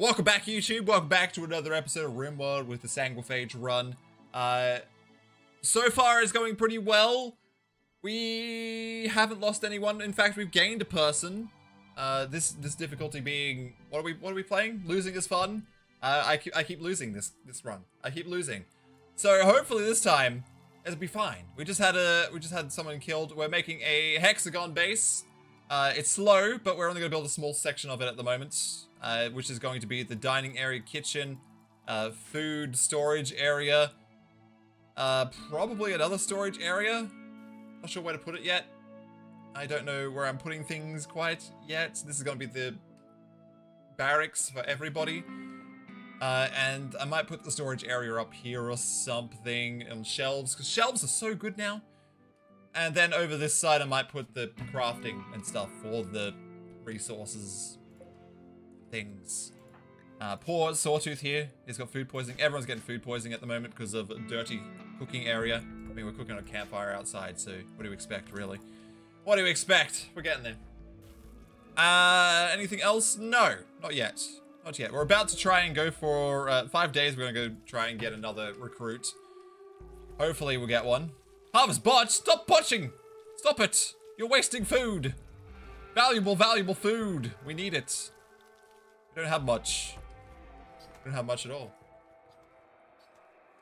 Welcome back, YouTube. Welcome back to another episode of RimWorld with the Sanguophage run. Uh, so far, it's going pretty well. We haven't lost anyone. In fact, we've gained a person. Uh, this this difficulty being what are we what are we playing? Losing is fun. Uh, I keep I keep losing this this run. I keep losing. So hopefully this time it'll be fine. We just had a we just had someone killed. We're making a hexagon base. Uh, it's slow, but we're only going to build a small section of it at the moment, uh, which is going to be the dining area, kitchen, uh, food storage area, uh, probably another storage area. Not sure where to put it yet. I don't know where I'm putting things quite yet. This is going to be the barracks for everybody. Uh, and I might put the storage area up here or something on shelves, because shelves are so good now. And then over this side, I might put the crafting and stuff for the resources things. Uh, poor Sawtooth here. He's got food poisoning. Everyone's getting food poisoning at the moment because of a dirty cooking area. I mean, we're cooking on a campfire outside, so what do you expect, really? What do you expect? We're getting there. Uh, anything else? No, not yet. Not yet. We're about to try and go for uh, five days. We're going to go try and get another recruit. Hopefully we'll get one. Harvest bot, stop punching! Stop it! You're wasting food! Valuable, valuable food! We need it. Don't have much. Don't have much at all.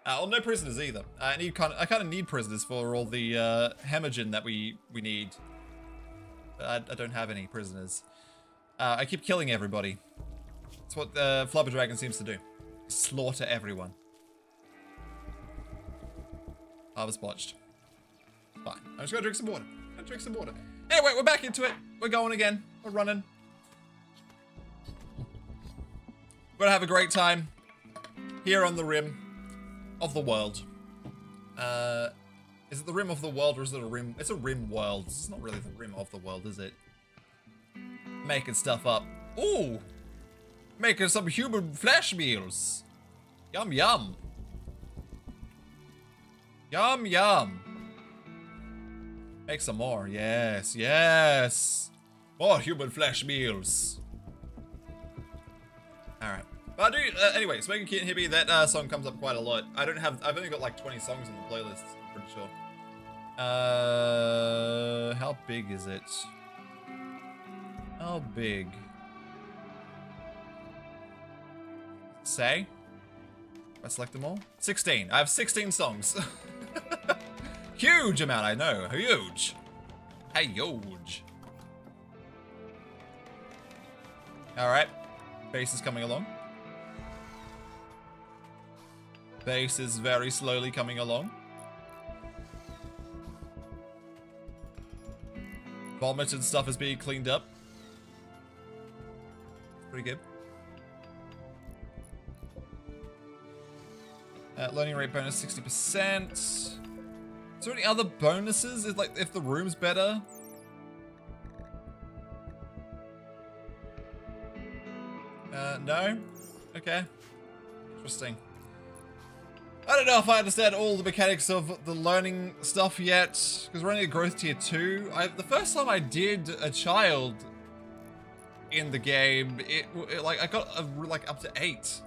Uh, well, no prisoners either. I need kind of, I kind of need prisoners for all the uh, that we we need. I, I don't have any prisoners. Uh, I keep killing everybody. That's what the Flubber Dragon seems to do. Slaughter everyone. I was botched. Fine. I'm just gonna drink some water. I'm gonna drink some water. Anyway, we're back into it. We're going again. We're running. We're gonna have a great time here on the rim of the world. Uh, is it the rim of the world or is it a rim? It's a rim world. It's not really the rim of the world, is it? Making stuff up. Ooh! Making some human flesh meals. Yum yum. Yum yum. Make some more. Yes, yes. More human flesh meals. Alright. But I do, uh, anyway, Smoking Kid Hippie, that uh, song comes up quite a lot. I don't have, I've only got like 20 songs on the playlist, I'm pretty sure. Uh, how big is it? How big? Say? I select them all? 16. I have 16 songs. Huge amount, I know. Huge. Hey, huge. Alright. Base is coming along. Base is very slowly coming along. Vomit and stuff is being cleaned up. Pretty good. Uh, learning rate bonus 60%. Is there any other bonuses? Like if the room's better? Uh, no? Okay. Interesting. I don't know if I understand all the mechanics of the learning stuff yet, because we're only at growth tier 2. I, the first time I did a child in the game, it, it like I got a, like up to 8.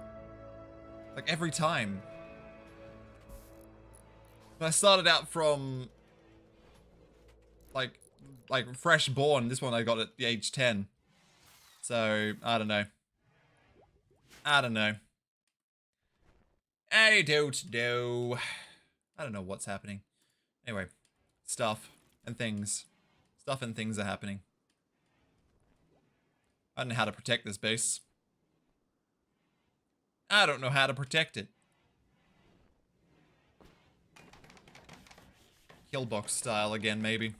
Like every time. But I started out from like like fresh born. This one I got at the age 10. So, I don't know. I don't know. I don't know. I don't know what's happening. Anyway, stuff and things. Stuff and things are happening. I don't know how to protect this base. I don't know how to protect it. Kill box style again, maybe.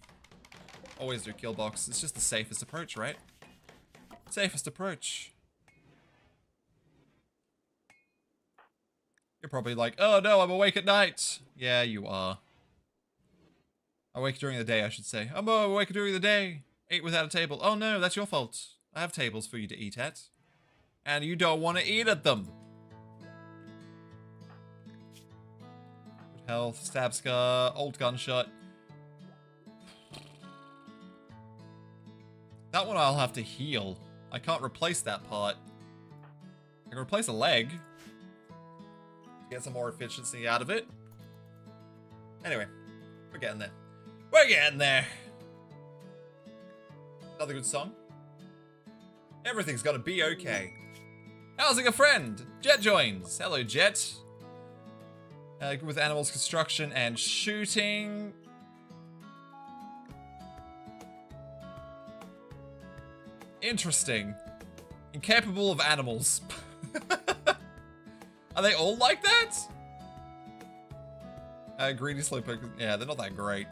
Always do kill box. It's just the safest approach, right? Safest approach. You're probably like, oh no, I'm awake at night. Yeah, you are. Awake during the day, I should say. I'm awake during the day. Ate without a table. Oh no, that's your fault. I have tables for you to eat at. And you don't want to eat at them. Good health, stab scar, old gunshot. That one I'll have to heal. I can't replace that part. I can replace a leg. Get some more efficiency out of it. Anyway, we're getting there. We're getting there. Another good song. Everything's gonna be okay. Housing a friend. Jet joins. Hello, Jet. Uh, with animals construction and shooting. Interesting. Incapable of animals. Are they all like that? Uh, greedy slowpoke. Yeah, they're not that great.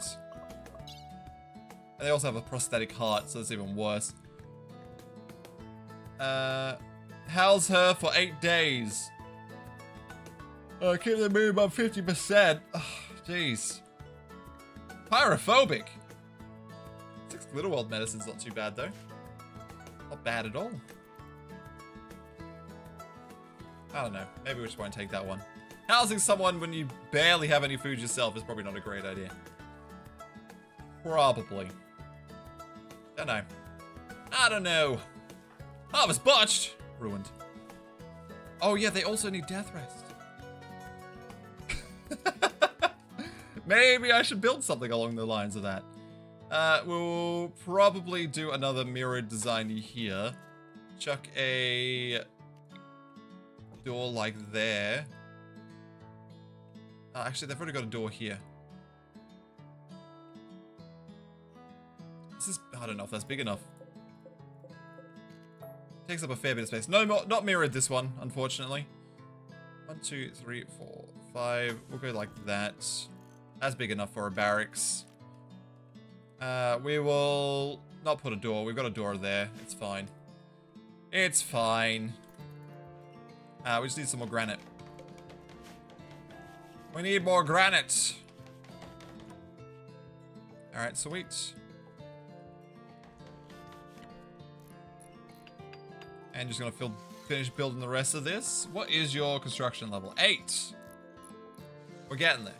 And they also have a prosthetic heart, so it's even worse. Uh, house her for eight days. Uh, keep the mood above 50%. Oh, jeez. Pyrophobic. Six Glitterworld medicine's not too bad, though. Not bad at all. I don't know. Maybe we just won't take that one. Housing someone when you barely have any food yourself is probably not a great idea. Probably. Don't know. I don't know. Harvest botched! Ruined. Oh yeah, they also need death rest. Maybe I should build something along the lines of that. Uh, we'll probably do another mirrored design here. Chuck a door like there. Uh, actually, they've already got a door here. This is, I don't know if that's big enough. Takes up a fair bit of space. No, more, not mirrored this one, unfortunately. One, two, three, four, five. We'll go like that. That's big enough for a barracks. Uh, we will not put a door. We've got a door there. It's fine. It's fine. Uh, we just need some more granite. We need more granite. Alright, sweet. And just gonna fill, finish building the rest of this. What is your construction level? Eight. We're getting there.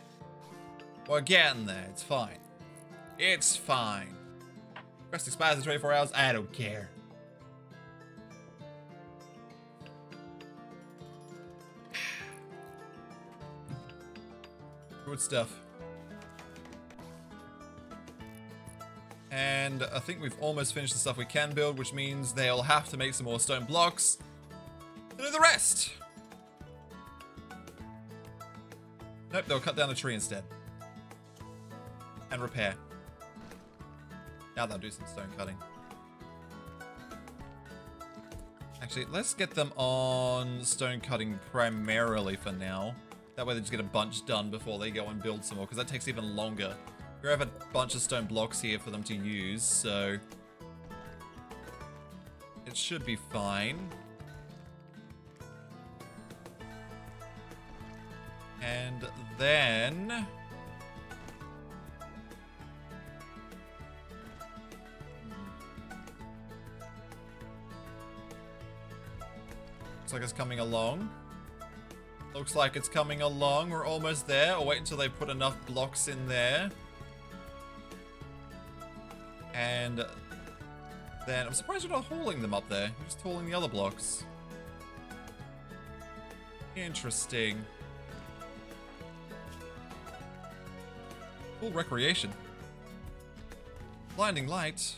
We're getting there. It's fine. It's fine. Rest expires in 24 hours. I don't care. Good stuff. And I think we've almost finished the stuff we can build, which means they'll have to make some more stone blocks do the rest. Nope, they'll cut down the tree instead. And repair. Now they'll do some stone cutting. Actually, let's get them on stone cutting primarily for now. That way they just get a bunch done before they go and build some more, because that takes even longer. We have a bunch of stone blocks here for them to use, so... It should be fine. And then... Looks like it's coming along. Looks like it's coming along. We're almost there. I'll wait until they put enough blocks in there. And then I'm surprised you're not hauling them up there. You're just hauling the other blocks. Interesting. Full recreation. Blinding light.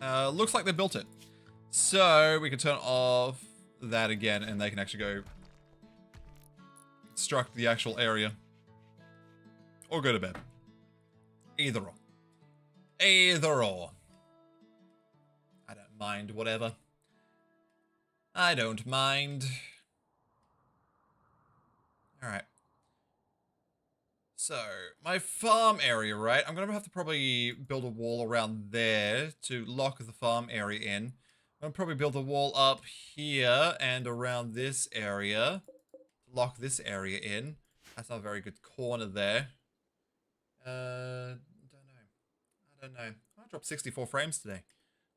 Uh, looks like they built it. So we can turn off that again and they can actually go construct the actual area. Or go to bed. Either or. Either or. I don't mind, whatever. I don't mind. Alright. So, my farm area, right? I'm going to have to probably build a wall around there to lock the farm area in. To probably build a wall up here and around this area. Lock this area in. That's not a very good corner there. Uh, don't know. I don't know. I dropped 64 frames today.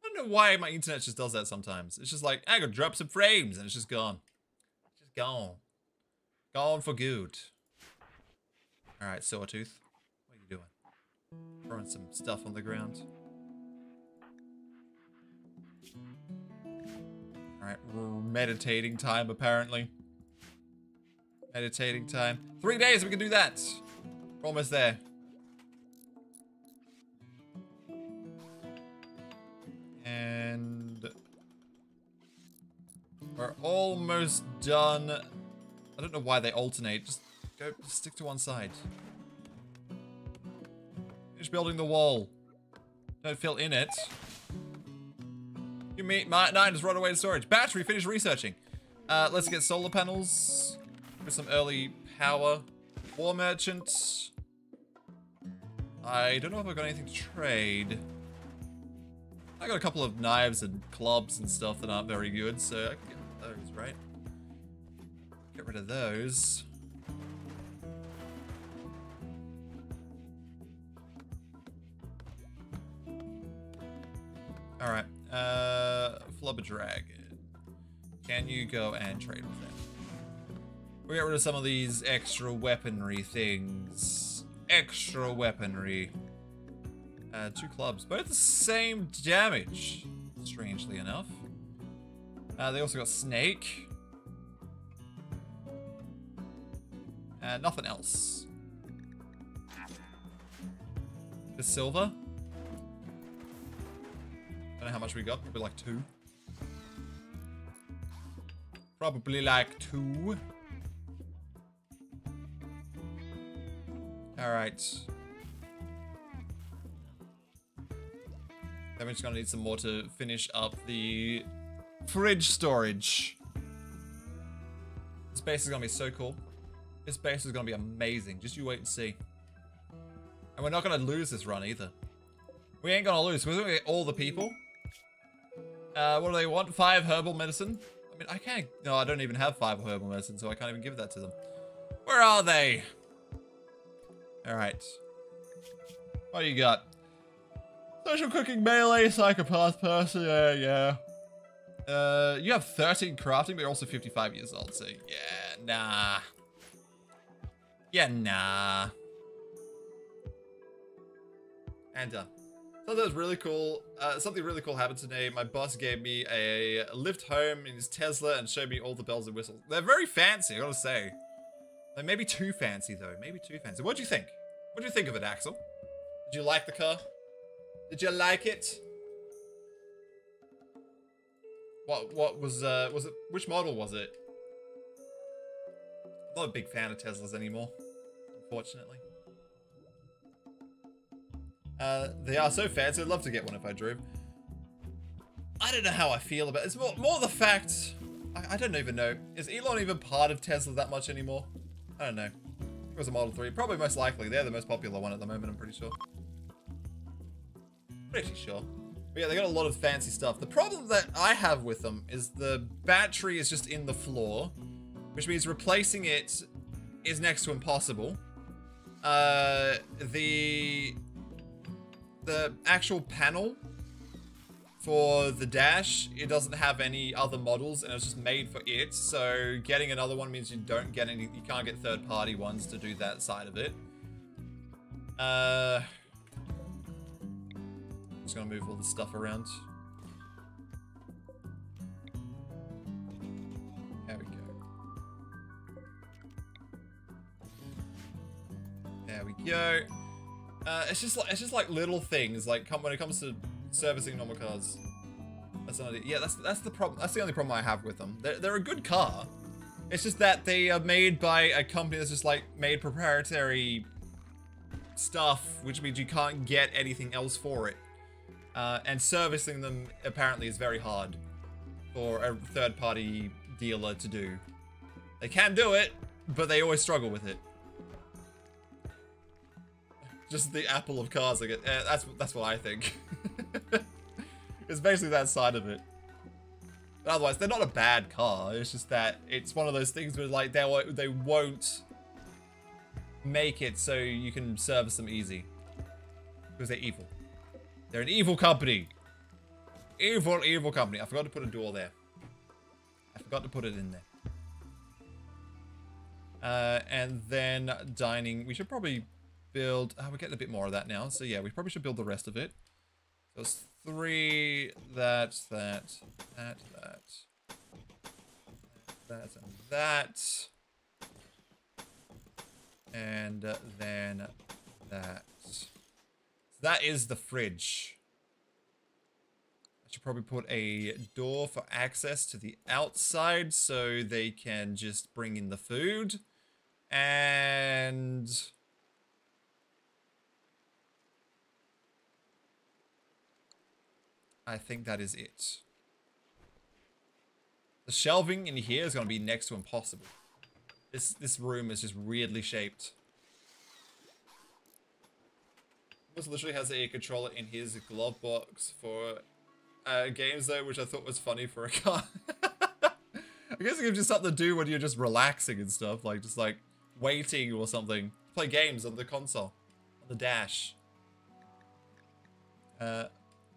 I don't know why my internet just does that sometimes. It's just like, I gotta drop some frames, and it's just gone. Just gone. Gone for good. Alright, Sawtooth. What are you doing? Throwing some stuff on the ground. Alright, meditating time, apparently. Meditating time. Three days, we can do that. We're almost there. And... We're almost done. I don't know why they alternate. Just go, just stick to one side. Finish building the wall. Don't fill in it. You meet Nine just run away to storage. Battery, finish researching. Uh, let's get solar panels. For some early power. War merchant. I don't know if I've got anything to trade. I got a couple of knives and clubs and stuff that aren't very good, so I can get those, right? Get rid of those. Alright, uh, Flubber Dragon. Can you go and trade with them? We get rid of some of these extra weaponry things. Extra weaponry. Uh, two clubs, both the same damage, strangely enough. Uh, they also got Snake. And nothing else. The silver. Don't know how much we got, probably like two. Probably like two. Alright. Then we're just gonna need some more to finish up the fridge storage. This base is gonna be so cool. This base is gonna be amazing. Just you wait and see. And we're not gonna lose this run either. We ain't gonna lose. We're gonna get all the people. Uh, what do they want? Five herbal medicine? I mean, I can't... No, I don't even have five herbal medicine, so I can't even give that to them. Where are they? Alright. What do you got? Social cooking melee, psychopath person, yeah, yeah. Uh, you have 13 crafting, but you're also 55 years old, so yeah, nah. Yeah, nah. And done. So that was really cool. Uh, something really cool happened today. My boss gave me a lift home in his Tesla and showed me all the bells and whistles. They're very fancy, I gotta say. They may be too fancy though. Maybe too fancy. What do you think? What do you think of it, Axel? Did you like the car? Did you like it? What what was uh was it which model was it? I'm not a big fan of Teslas anymore, unfortunately. Uh, they are so fancy, I'd love to get one if I drove. I don't know how I feel about it. It's more, more the fact, I, I don't even know. Is Elon even part of Tesla that much anymore? I don't know. It was a Model 3. Probably most likely. They're the most popular one at the moment, I'm pretty sure. Pretty sure. But yeah, they got a lot of fancy stuff. The problem that I have with them is the battery is just in the floor, which means replacing it is next to impossible. Uh, the the actual panel for the dash, it doesn't have any other models and it's just made for it. So getting another one means you don't get any, you can't get third party ones to do that side of it. Uh, just gonna move all the stuff around. There we go. There we go. Uh, it's just like it's just like little things like come when it comes to servicing normal cars. That's yeah. That's that's the problem. That's the only problem I have with them. They're they're a good car. It's just that they are made by a company that's just like made proprietary stuff, which means you can't get anything else for it. Uh, and servicing them apparently is very hard for a third-party dealer to do. They can do it, but they always struggle with it. Just the apple of cars. Like, uh, that's that's what I think. it's basically that side of it. But otherwise, they're not a bad car. It's just that it's one of those things where like they they won't make it so you can service them easy because they're evil. They're an evil company. Evil, evil company. I forgot to put a door there. I forgot to put it in there. Uh, and then dining. We should probably build... Oh, we're getting a bit more of that now. So yeah, we probably should build the rest of it. So it's three, that, that, that, that, That and that. And uh, then that. So that is the fridge. I should probably put a door for access to the outside so they can just bring in the food. And... I think that is it. The shelving in here is going to be next to impossible. This this room is just weirdly shaped. This literally has a controller in his glove box for uh, games though, which I thought was funny for a car. I guess it gives you something to do when you're just relaxing and stuff, like just like waiting or something. Play games on the console, on the dash. Uh,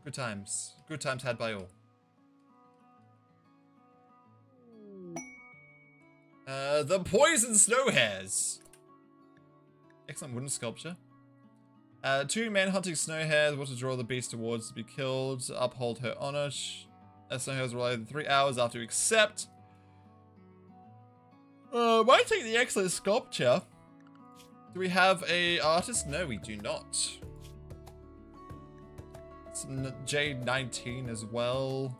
good times. Good times had by all. Uh, the poison snow hares. Excellent wooden sculpture. Uh, two men hunting snow hares want to draw the beast towards to be killed, uphold her honor. Uh, snow hares arrive three hours after you accept. Uh, why take the excellent sculpture? Do we have a artist? No, we do not. It's J19 as well.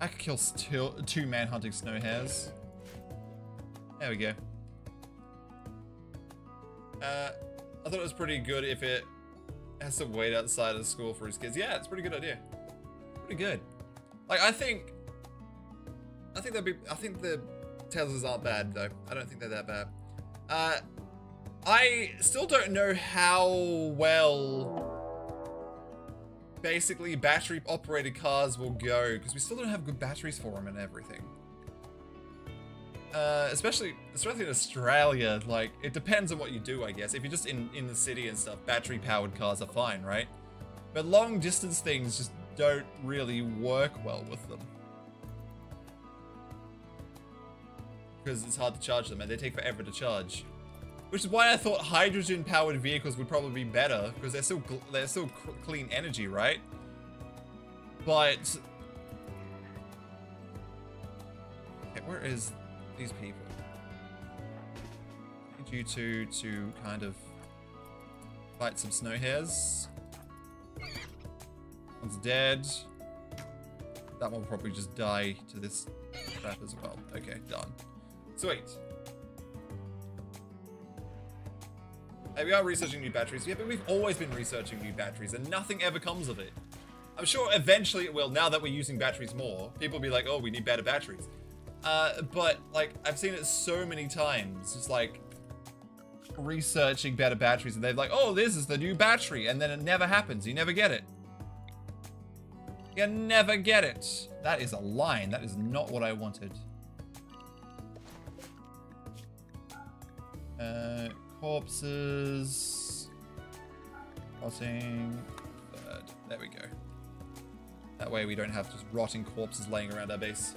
I could kill two, two man hunting snow hares. There we go. Uh, I thought it was pretty good if it has to wait outside of school for his kids. Yeah, it's a pretty good idea. Pretty good. Like, I think... I think they'd be... I think the Teslas aren't bad, though. I don't think they're that bad. Uh, I still don't know how well basically battery operated cars will go because we still don't have good batteries for them and everything. Uh, especially, especially in Australia, like, it depends on what you do, I guess. If you're just in, in the city and stuff, battery-powered cars are fine, right? But long-distance things just don't really work well with them. Because it's hard to charge them, and they take forever to charge. Which is why I thought hydrogen-powered vehicles would probably be better, because they're still they're still clean energy, right? But where is these people? I need you two to kind of fight some snow hares. One's dead. That one will probably just die to this trap as well. Okay, done. Sweet. We are researching new batteries. Yeah, but we've always been researching new batteries and nothing ever comes of it. I'm sure eventually it will, now that we're using batteries more. People will be like, oh, we need better batteries. Uh, but, like, I've seen it so many times. Just, like, researching better batteries and they're like, oh, this is the new battery. And then it never happens. You never get it. You never get it. That is a line. That is not what I wanted. Uh, corpses. Rotting. Third. There we go. That way we don't have just rotting corpses laying around our base.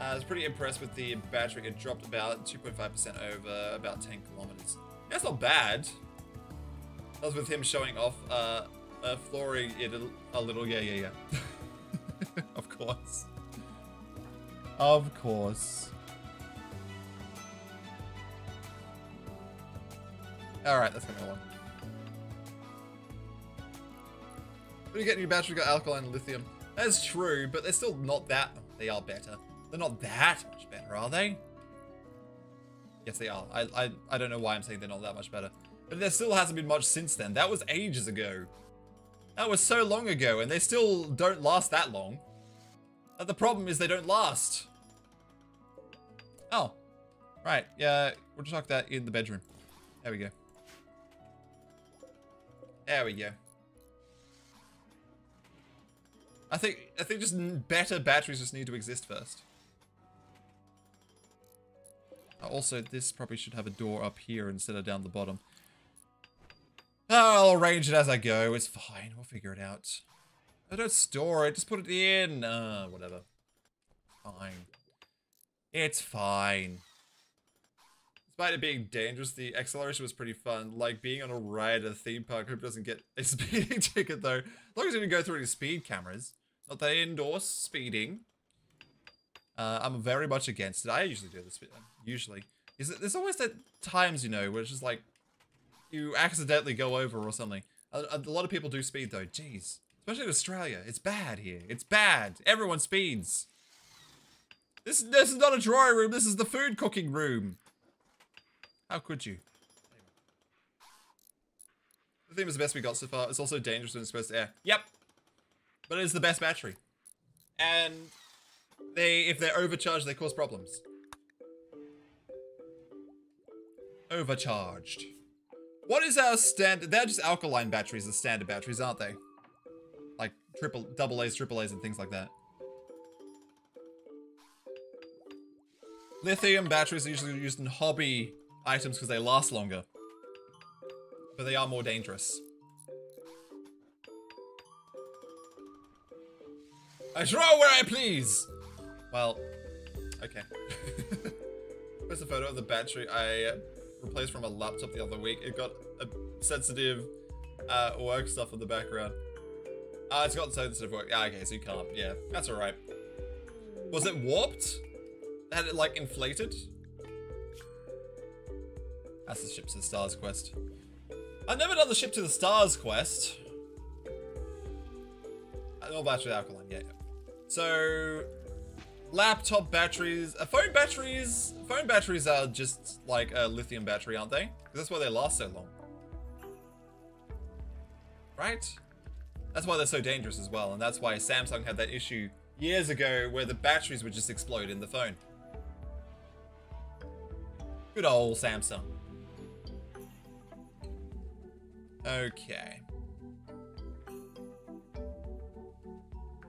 Uh, I was pretty impressed with the battery. It dropped about 2.5% over about 10 kilometers. That's not bad. That was with him showing off, uh, uh flooring it a, a little. Yeah, yeah, yeah. of course. Of course. Alright, that's gonna go on. When you get new battery, got alkaline and lithium. That's true, but they're still not that... They are better. They're not that much better, are they? Yes, they are. I, I, I don't know why I'm saying they're not that much better. But there still hasn't been much since then. That was ages ago. That was so long ago, and they still don't last that long. But the problem is they don't last. Oh. Right, yeah, we'll just talk that in the bedroom. There we go. There we go. I think I think just better batteries just need to exist first. Also, this probably should have a door up here instead of down the bottom. I'll arrange it as I go. It's fine. We'll figure it out. I don't store it. Just put it in. Uh, whatever. Fine. It's fine. Despite it being dangerous, the acceleration was pretty fun. Like being on a ride at a theme park. Hope doesn't get a speeding ticket though. As long as you didn't go through any speed cameras. Not that I endorse speeding. Uh, I'm very much against it. I usually do this. Usually. Is there's always that times, you know, where it's just like you accidentally go over or something. A, a, lot of people do speed though. Jeez. Especially in Australia. It's bad here. It's bad. Everyone speeds. This, this is not a drawing room. This is the food cooking room. How could you? The theme is the best we got so far. It's also dangerous when exposed to air. Yep. But it is the best battery. And they, if they're overcharged, they cause problems. Overcharged. What is our standard? They're just alkaline batteries, the standard batteries, aren't they? Like triple, double A's, triple A's, and things like that. Lithium batteries are usually used in hobby items because they last longer. But they are more dangerous. I draw where I please! Well, okay. Here's a photo of the battery I replaced from a laptop the other week. It got a sensitive uh, work stuff in the background. Ah, uh, it's got sensitive work. Yeah, okay, so you can't. Yeah, that's alright. Was it warped? Had it, like, inflated? That's the Ship to the Stars quest. I've never done the Ship to the Stars quest. No battery alkaline, yeah. So, laptop batteries, uh, phone batteries, phone batteries are just like a lithium battery, aren't they? That's why they last so long. Right? That's why they're so dangerous as well, and that's why Samsung had that issue years ago where the batteries would just explode in the phone. Good old Samsung. Okay.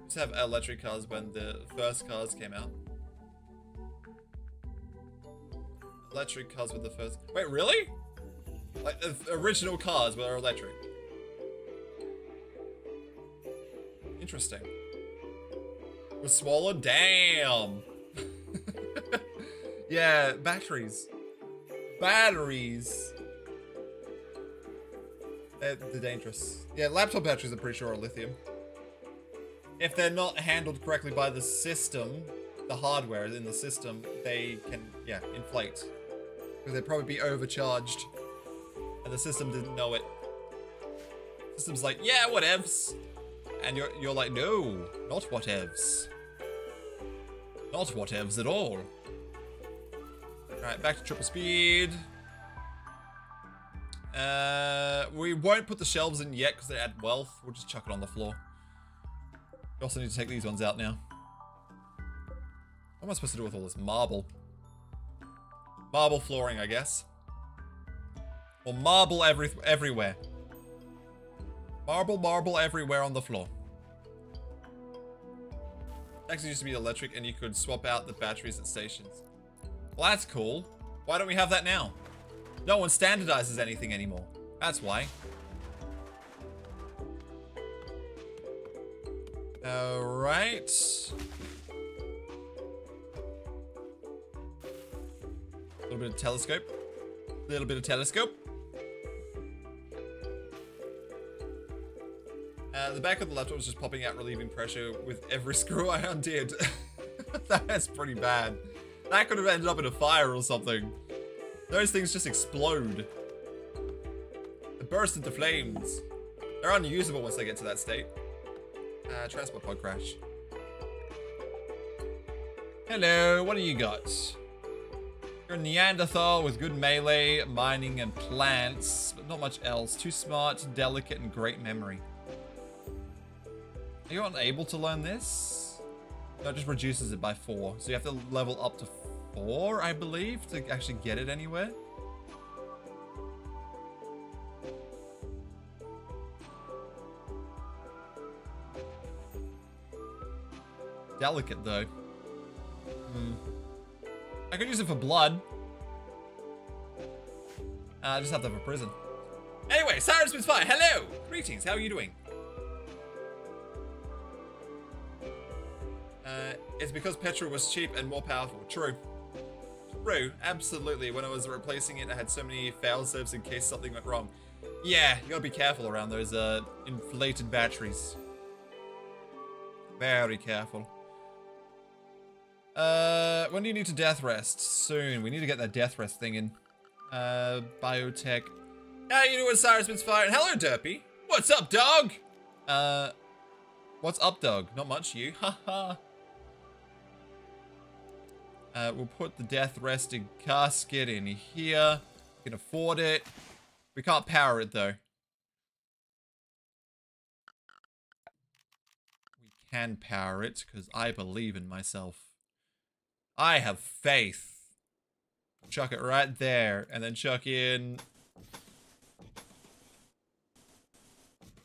To have electric cars when the first cars came out. Electric cars were the first. Wait, really? Like the original cars were electric. Interesting. Was swallowed? Damn. yeah, batteries. Batteries. Uh, they're, they're dangerous. Yeah, laptop batteries I'm pretty sure are lithium. If they're not handled correctly by the system, the hardware in the system, they can, yeah, inflate. Because they'd probably be overcharged. And the system didn't know it. System's like, yeah, whatevs. And you're, you're like, no, not whatevs. Not whatevs at all. Alright, back to triple speed. Uh, we won't put the shelves in yet because they add wealth. We'll just chuck it on the floor. We also need to take these ones out now. What am I supposed to do with all this marble? Marble flooring, I guess. Or marble every everywhere. Marble, marble everywhere on the floor. Actually used to be electric and you could swap out the batteries at stations. Well, that's cool. Why don't we have that now? No one standardizes anything anymore. That's why. Alright. A little bit of telescope. A little bit of telescope. Uh, the back of the laptop was just popping out, relieving pressure with every screw I undid. That's pretty bad. That could have ended up in a fire or something. Those things just explode. They burst into flames. They're unusable once they get to that state. Uh, transport pod crash. Hello, what do you got? You're a Neanderthal with good melee, mining, and plants, but not much else. Too smart, delicate, and great memory. Are you unable to learn this? That just reduces it by four. So you have to level up to four, I believe, to actually get it anywhere. Delicate, though. Hmm. I could use it for blood. Uh, I just have to have a prison. Anyway, Cyrus Fire, hello! Greetings, how are you doing? Uh, it's because petrol was cheap and more powerful. True. True, absolutely. When I was replacing it, I had so many fail safes in case something went wrong. Yeah, you gotta be careful around those uh, inflated batteries. Very careful. Uh, when do you need to death rest? Soon. We need to get that death rest thing in. Uh, biotech. How you doing, Cyrus Fire? And hello, Derpy. What's up, dog? Uh, what's up, dog? Not much, you. Haha. Uh, we'll put the death resting casket in here. Can afford it. We can't power it, though. We can power it, because I believe in myself. I have faith. Chuck it right there, and then chuck in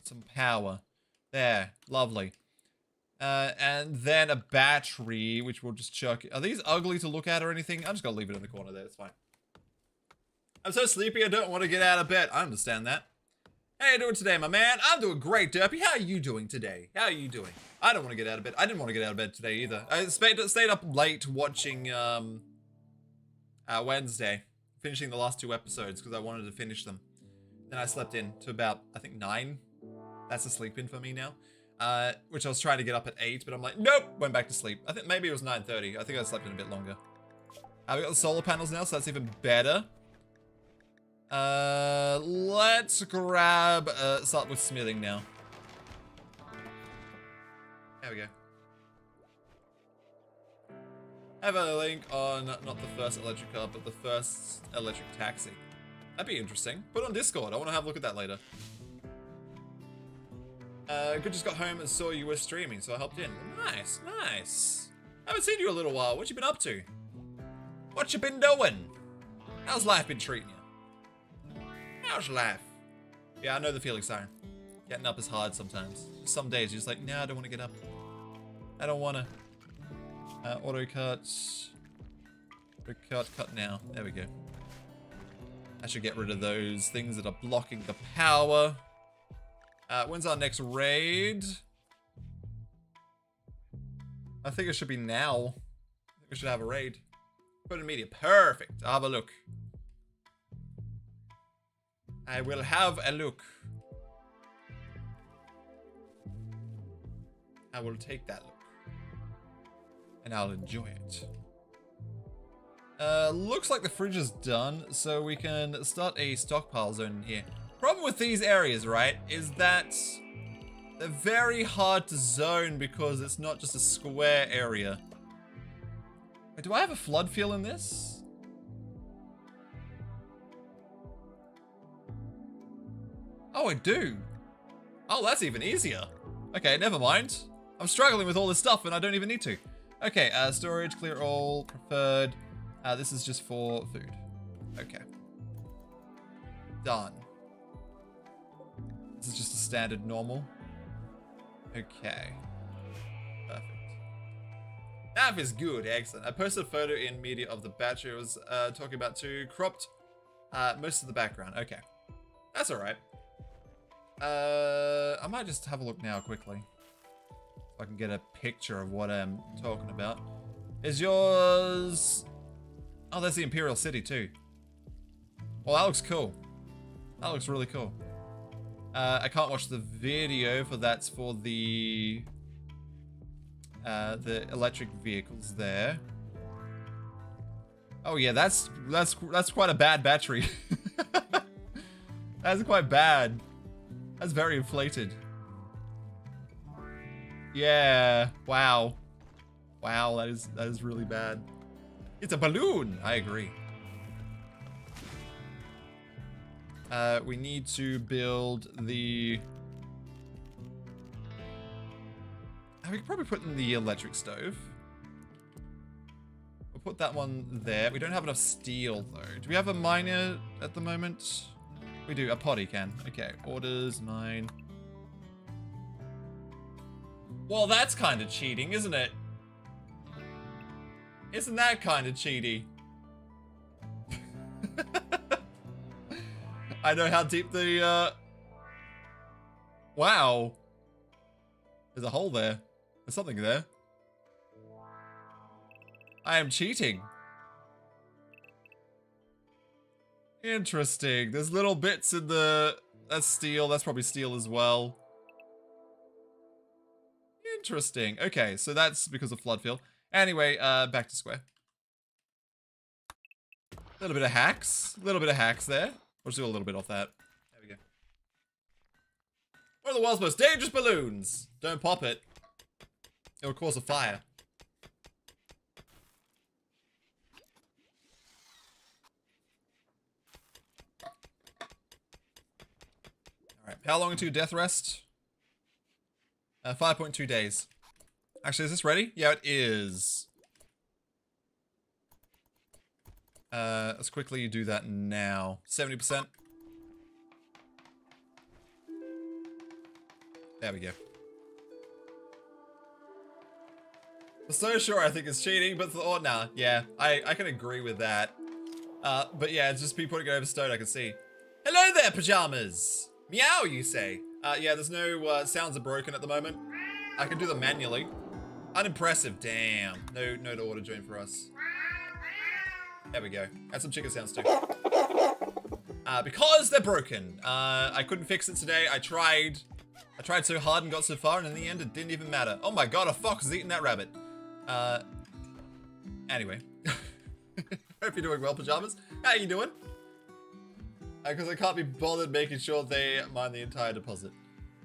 some power. There, lovely. Uh, and then a battery, which we'll just chuck. Are these ugly to look at or anything? I'm just gonna leave it in the corner there, it's fine. I'm so sleepy I don't want to get out of bed. I understand that. How you doing today, my man? I'm doing great, Derpy. How are you doing today? How are you doing? I don't want to get out of bed. I didn't want to get out of bed today either. I stayed, stayed up late watching um, uh, Wednesday, finishing the last two episodes because I wanted to finish them. Then I slept in to about, I think, 9. That's a sleep in for me now. Uh, which I was trying to get up at 8, but I'm like, nope, went back to sleep. I think maybe it was 9.30. I think I slept in a bit longer. Uh, we got the solar panels now, so that's even better. Uh, let's grab, uh, start with smithing now. There we go. Have a link on not the first electric car, but the first electric taxi. That'd be interesting. Put on Discord. I want to have a look at that later. Uh, good just got home and saw you were streaming, so I helped in. Nice, nice. I haven't seen you a little while. What you been up to? What you been doing? How's life been treating you? How's life? Yeah, I know the feeling, Siren. Getting up is hard sometimes. Some days you're just like, nah, I don't want to get up. I don't want to. Uh, auto cut. Auto cut, cut now. There we go. I should get rid of those things that are blocking the power. Uh, when's our next raid? I think it should be now. I think we should have a raid. Put in media. Perfect. I'll have a look. I will have a look. I will take that look. And I'll enjoy it. Uh, looks like the fridge is done, so we can start a stockpile zone here. Problem with these areas, right, is that they're very hard to zone because it's not just a square area. Wait, do I have a flood fill in this? Oh, I do. Oh, that's even easier. Okay, never mind. I'm struggling with all this stuff and I don't even need to. Okay, uh, storage, clear all, preferred. Uh, this is just for food. Okay. Done. This is just a standard normal. Okay. Perfect. Nav is good, excellent. I posted a photo in media of the batch I was uh, talking about too. Cropped uh, most of the background. Okay. That's alright. Uh, I might just have a look now quickly. If I can get a picture of what I'm talking about. Is yours... Oh, there's the Imperial City too. Well, that looks cool. That looks really cool. Uh, I can't watch the video for that's for the uh, the electric vehicles there. Oh yeah, that's that's that's quite a bad battery. that's quite bad. That's very inflated. Yeah. Wow. Wow, that is that is really bad. It's a balloon. I agree. Uh, we need to build the... Uh, we could probably put in the electric stove. We'll put that one there. We don't have enough steel, though. Do we have a miner at the moment? We do. A potty can. Okay. Orders, mine. Well, that's kind of cheating, isn't it? Isn't that kind of cheaty? I know how deep the, uh... Wow. There's a hole there. There's something there. I am cheating. Interesting. There's little bits in the... That's steel. That's probably steel as well. Interesting. Okay, so that's because of flood fill. Anyway, uh, back to square. A little bit of hacks. A little bit of hacks there. We'll just do a little bit off that. There we go. One of the world's most dangerous balloons. Don't pop it. It will cause a fire. Alright, how long until death rest? Uh, 5.2 days. Actually, is this ready? Yeah, it is. Uh, let's quickly do that now. 70%. There we go. So sure I think it's cheating, but oh, nah, yeah, I, I can agree with that. Uh, but yeah, it's just me putting it over stone, I can see. Hello there, pajamas! Meow, you say? Uh, yeah, there's no, uh, sounds are broken at the moment. I can do them manually. Unimpressive, damn. No, no to auto join for us. There we go. Add some chicken sounds too. Uh, because they're broken. Uh, I couldn't fix it today. I tried. I tried so hard and got so far, and in the end, it didn't even matter. Oh my god, a fox is eating that rabbit. Uh, anyway. Hope you're doing well, pajamas. How are you doing? Because uh, I can't be bothered making sure they mine the entire deposit.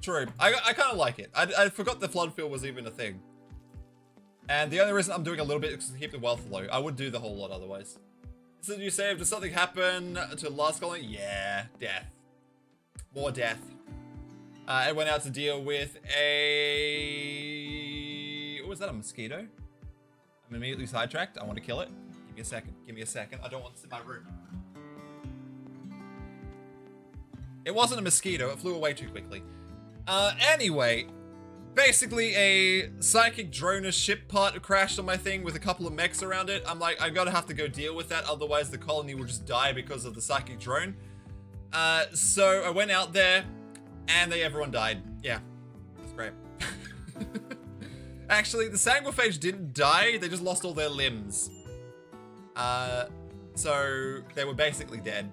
True. I, I kind of like it. I, I forgot the flood fill was even a thing. And the only reason I'm doing a little bit is to keep the wealth low. I would do the whole lot otherwise. So you saved, did something happen to last colony? Yeah, death. More death. Uh, I went out to deal with a... What was that, a mosquito? I'm immediately sidetracked. I want to kill it. Give me a second. Give me a second. I don't want this in my room. It wasn't a mosquito. It flew away too quickly. Uh, anyway, basically a psychic droner ship part crashed on my thing with a couple of mechs around it. I'm like, I gotta have to go deal with that, otherwise the colony will just die because of the psychic drone. Uh, so I went out there, and they everyone died. Yeah, it's great. Actually, the Sanguophage didn't die, they just lost all their limbs. Uh, so they were basically dead.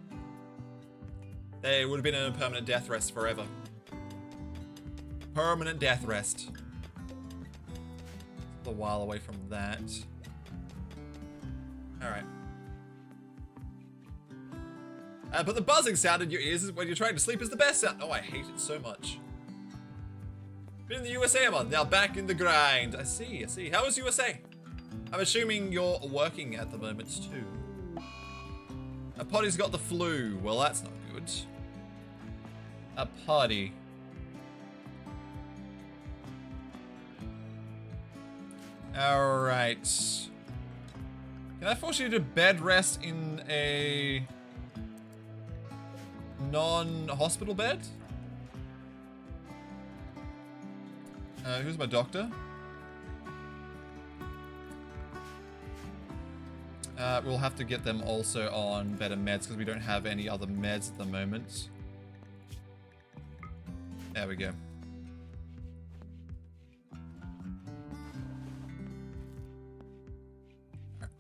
They would have been in a permanent death rest forever. Permanent death rest. A while away from that. Alright. Uh, but the buzzing sound in your ears when you're trying to sleep is the best sound. Oh, I hate it so much. Been in the USA a month, now back in the grind. I see, I see. How is USA? I'm assuming you're working at the moment too. A potty's got the flu. Well, that's not good. A potty. Alright. Can I force you to bed rest in a non-hospital bed? Uh, who's my doctor? Uh, we'll have to get them also on better meds because we don't have any other meds at the moment. There we go.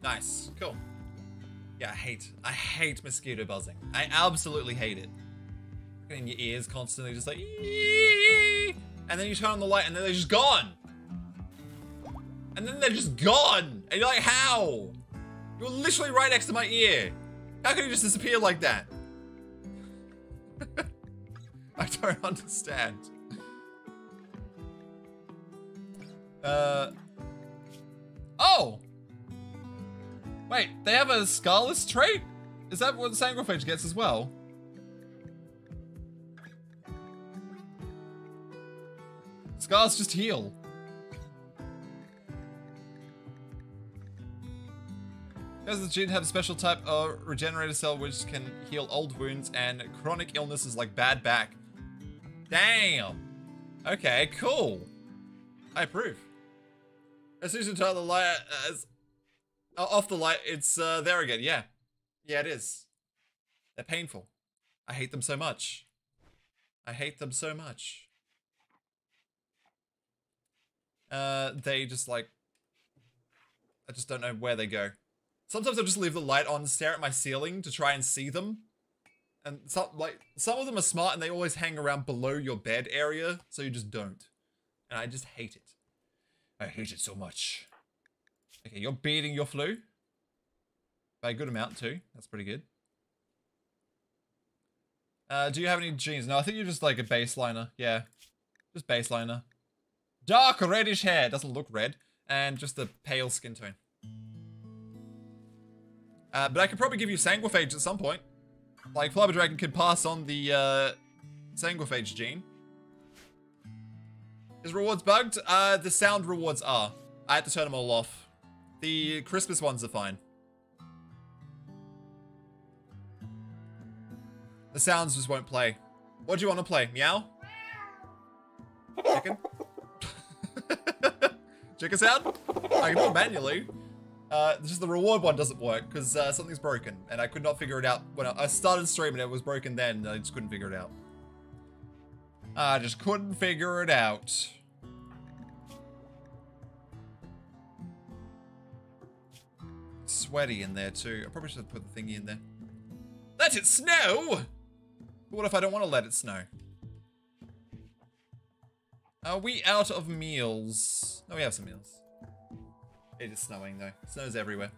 Nice. Cool. Yeah, I hate, I hate mosquito buzzing. I absolutely hate it. In your ears constantly just like, and then you turn on the light and then they're just gone. And then they're just gone. And you're like, how? You're literally right next to my ear. How can you just disappear like that? I don't understand. Uh. Oh! Wait, they have a Scarless trait? Is that what Sanguophage gets as well? Scars just heal. Does the gene have a special type of regenerator cell which can heal old wounds and chronic illnesses like bad back? Damn. Okay, cool. I approve. As soon as you turn the light, uh, as uh, off the light, it's uh, there again. Yeah. Yeah, it is. They're painful. I hate them so much. I hate them so much. Uh, they just like... I just don't know where they go. Sometimes I just leave the light on, stare at my ceiling to try and see them. And some like some of them are smart and they always hang around below your bed area, so you just don't. And I just hate it. I hate it so much. Okay, you're beating your flu. By a good amount too. That's pretty good. Uh, do you have any genes? No, I think you're just like a baseliner. Yeah. Just baseliner. Dark reddish hair. Doesn't look red. And just a pale skin tone. Uh, but I could probably give you Sanguophage at some point. Like, Flubber Dragon could pass on the uh, gene. Is rewards bugged? Uh, the sound rewards are. I had to turn them all off. The Christmas ones are fine. The sounds just won't play. What do you want to play? Meow? Chicken? Chicken sound? I can do it manually. Uh, just the reward one doesn't work because uh, something's broken and I could not figure it out when I, I started streaming. It was broken then. I just couldn't figure it out. I just couldn't figure it out. Sweaty in there too. I probably should have put the thingy in there. Let it snow! But what if I don't want to let it snow? Are we out of meals? No, we have some meals. It is snowing though. Snows everywhere.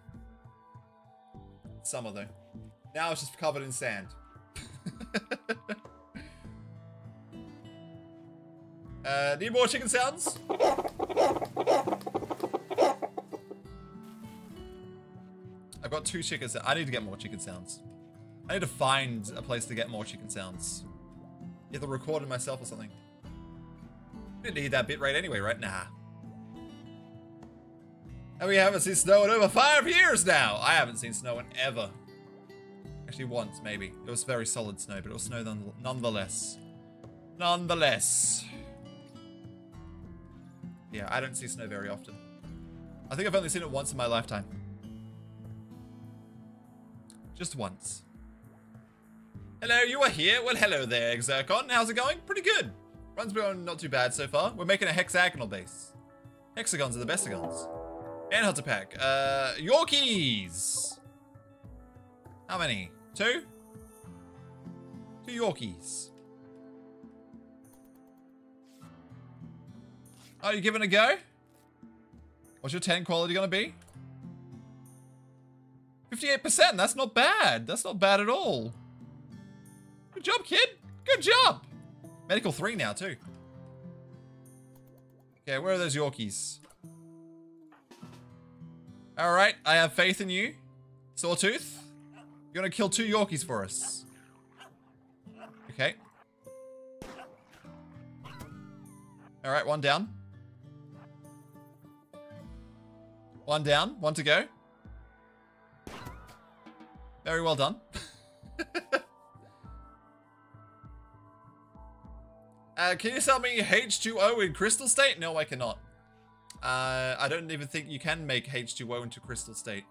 Summer though. Now it's just covered in sand. uh, need more chicken sounds? I've got two chicken sounds. I need to get more chicken sounds. I need to find a place to get more chicken sounds. Either record it myself or something. Didn't need that bitrate anyway, right? Nah. And we haven't seen snow in over five years now. I haven't seen snow in ever. Actually, once, maybe. It was very solid snow, but it was snow nonetheless. Nonetheless. Yeah, I don't see snow very often. I think I've only seen it once in my lifetime. Just once. Hello, you are here? Well, hello there, Xercon. How's it going? Pretty good. Run's been not too bad so far. We're making a hexagonal base. Hexagons are the best bestagons. And Hunter Pack. Uh, Yorkies! How many? Two? Two Yorkies. Are you giving a go? What's your tend quality gonna be? 58%, that's not bad. That's not bad at all. Good job, kid. Good job. Medical 3 now, too. Okay, where are those Yorkies? Alright, I have faith in you. Sawtooth. You're gonna kill two Yorkies for us. Okay. Alright, one down. One down, one to go. Very well done. Uh, can you sell me H2O in crystal state? No, I cannot. Uh, I don't even think you can make H2O into crystal state.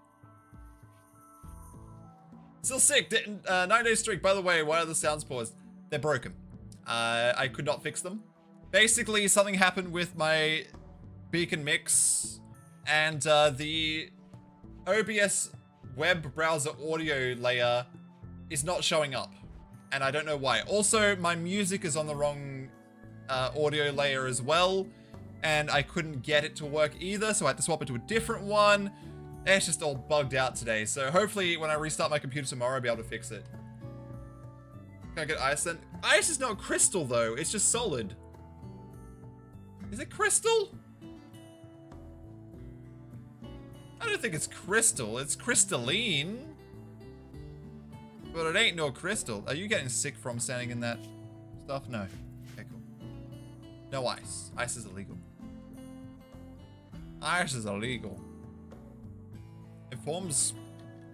Still sick. Uh, nine day streak. By the way, why are the sounds paused? They're broken. Uh, I could not fix them. Basically, something happened with my beacon mix and uh, the OBS web browser audio layer is not showing up. And I don't know why. Also, my music is on the wrong uh, audio layer as well. And I couldn't get it to work either, so I had to swap it to a different one. It's just all bugged out today. So hopefully when I restart my computer tomorrow, I'll be able to fix it. Can I get ice then? Ice is not crystal though, it's just solid. Is it crystal? I don't think it's crystal, it's crystalline. But it ain't no crystal. Are you getting sick from standing in that stuff? No. Okay, cool. No ice. Ice is illegal. Ice is illegal. It forms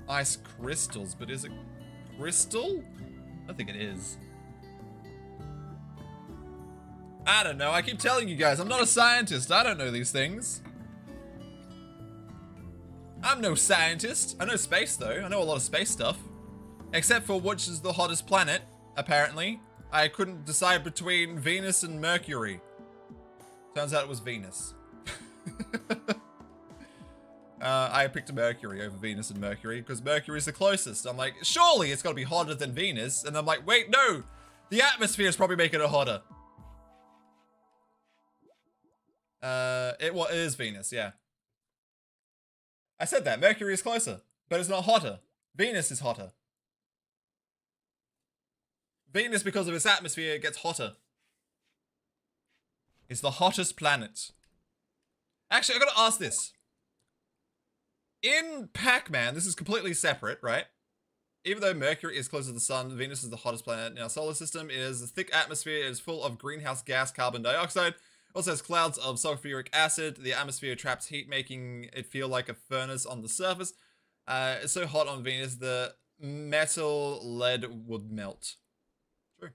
ice crystals, but is it crystal? I think it is. I don't know. I keep telling you guys, I'm not a scientist. I don't know these things. I'm no scientist. I know space, though. I know a lot of space stuff. Except for which is the hottest planet, apparently. I couldn't decide between Venus and Mercury. Turns out it was Venus. Uh, I picked Mercury over Venus and Mercury because Mercury is the closest. I'm like, surely it's got to be hotter than Venus. And I'm like, wait, no. The atmosphere is probably making it hotter. Uh, it, well, it is Venus, yeah. I said that. Mercury is closer, but it's not hotter. Venus is hotter. Venus, because of its atmosphere, gets hotter. It's the hottest planet. Actually, I gotta ask this. In Pac-Man, this is completely separate, right? Even though Mercury is close to the sun, Venus is the hottest planet in our solar system. It is a thick atmosphere. It is full of greenhouse gas, carbon dioxide. Also has clouds of sulfuric acid. The atmosphere traps heat, making it feel like a furnace on the surface. Uh, it's so hot on Venus, the metal lead would melt. True.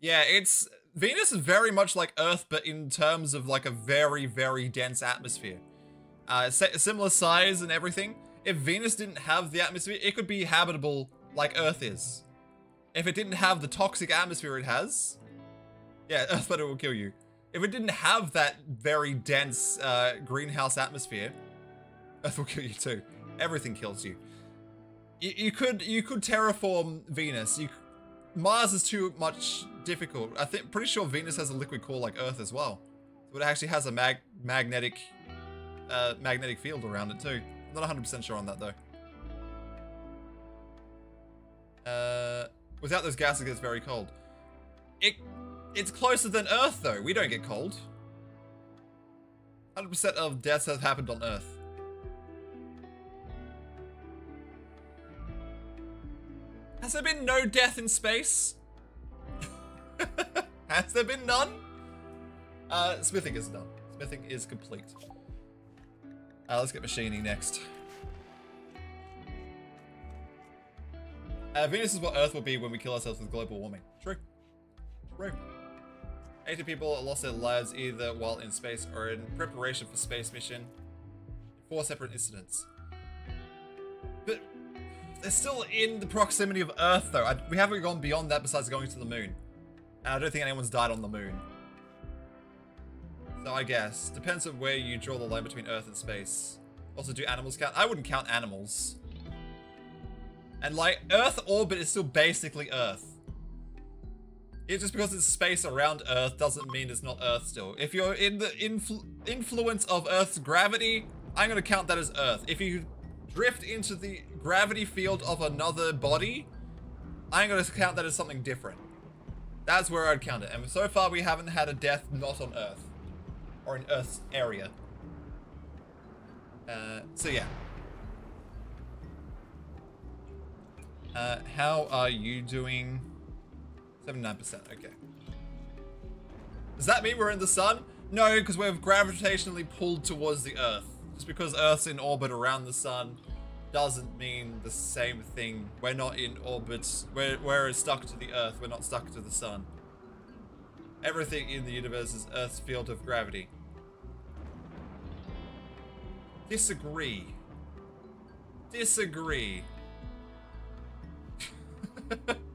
Yeah, it's Venus is very much like Earth, but in terms of like a very, very dense atmosphere. Uh, similar size and everything. If Venus didn't have the atmosphere, it could be habitable like Earth is. If it didn't have the toxic atmosphere it has, yeah, Earth Planet will kill you. If it didn't have that very dense uh, greenhouse atmosphere, Earth will kill you too. Everything kills you. You, you could you could terraform Venus. You Mars is too much difficult. I think pretty sure Venus has a liquid core like Earth as well. It actually has a mag magnetic uh, magnetic field around it too. I'm not 100% sure on that though. Uh, without those gases, it gets very cold. It it's closer than Earth though. We don't get cold. 100% of deaths have happened on Earth. Has there been no death in space? Has there been none? Uh, smithing is done. Smithing is complete. Uh, let's get machining next. Uh, Venus is what Earth will be when we kill ourselves with global warming. True. True. 80 people lost their lives either while in space or in preparation for space mission. Four separate incidents. But they're still in the proximity of Earth, though. I, we haven't gone beyond that besides going to the moon. And I don't think anyone's died on the moon. So I guess. Depends on where you draw the line between Earth and space. Also, do animals count? I wouldn't count animals. And like, Earth orbit is still basically Earth. It, just because it's space around Earth doesn't mean it's not Earth still. If you're in the influ influence of Earth's gravity, I'm going to count that as Earth. If you drift into the gravity field of another body, I'm going to count that as something different. That's where I'd count it. And so far, we haven't had a death not on Earth. Or in Earth's area. Uh, so yeah. Uh, how are you doing? 79%, okay. Does that mean we're in the sun? No, because we're gravitationally pulled towards the Earth. Just because Earth's in orbit around the sun doesn't mean the same thing. We're not in orbit. We're, we're stuck to the Earth. We're not stuck to the sun. Everything in the universe is Earth's field of gravity. Disagree. Disagree.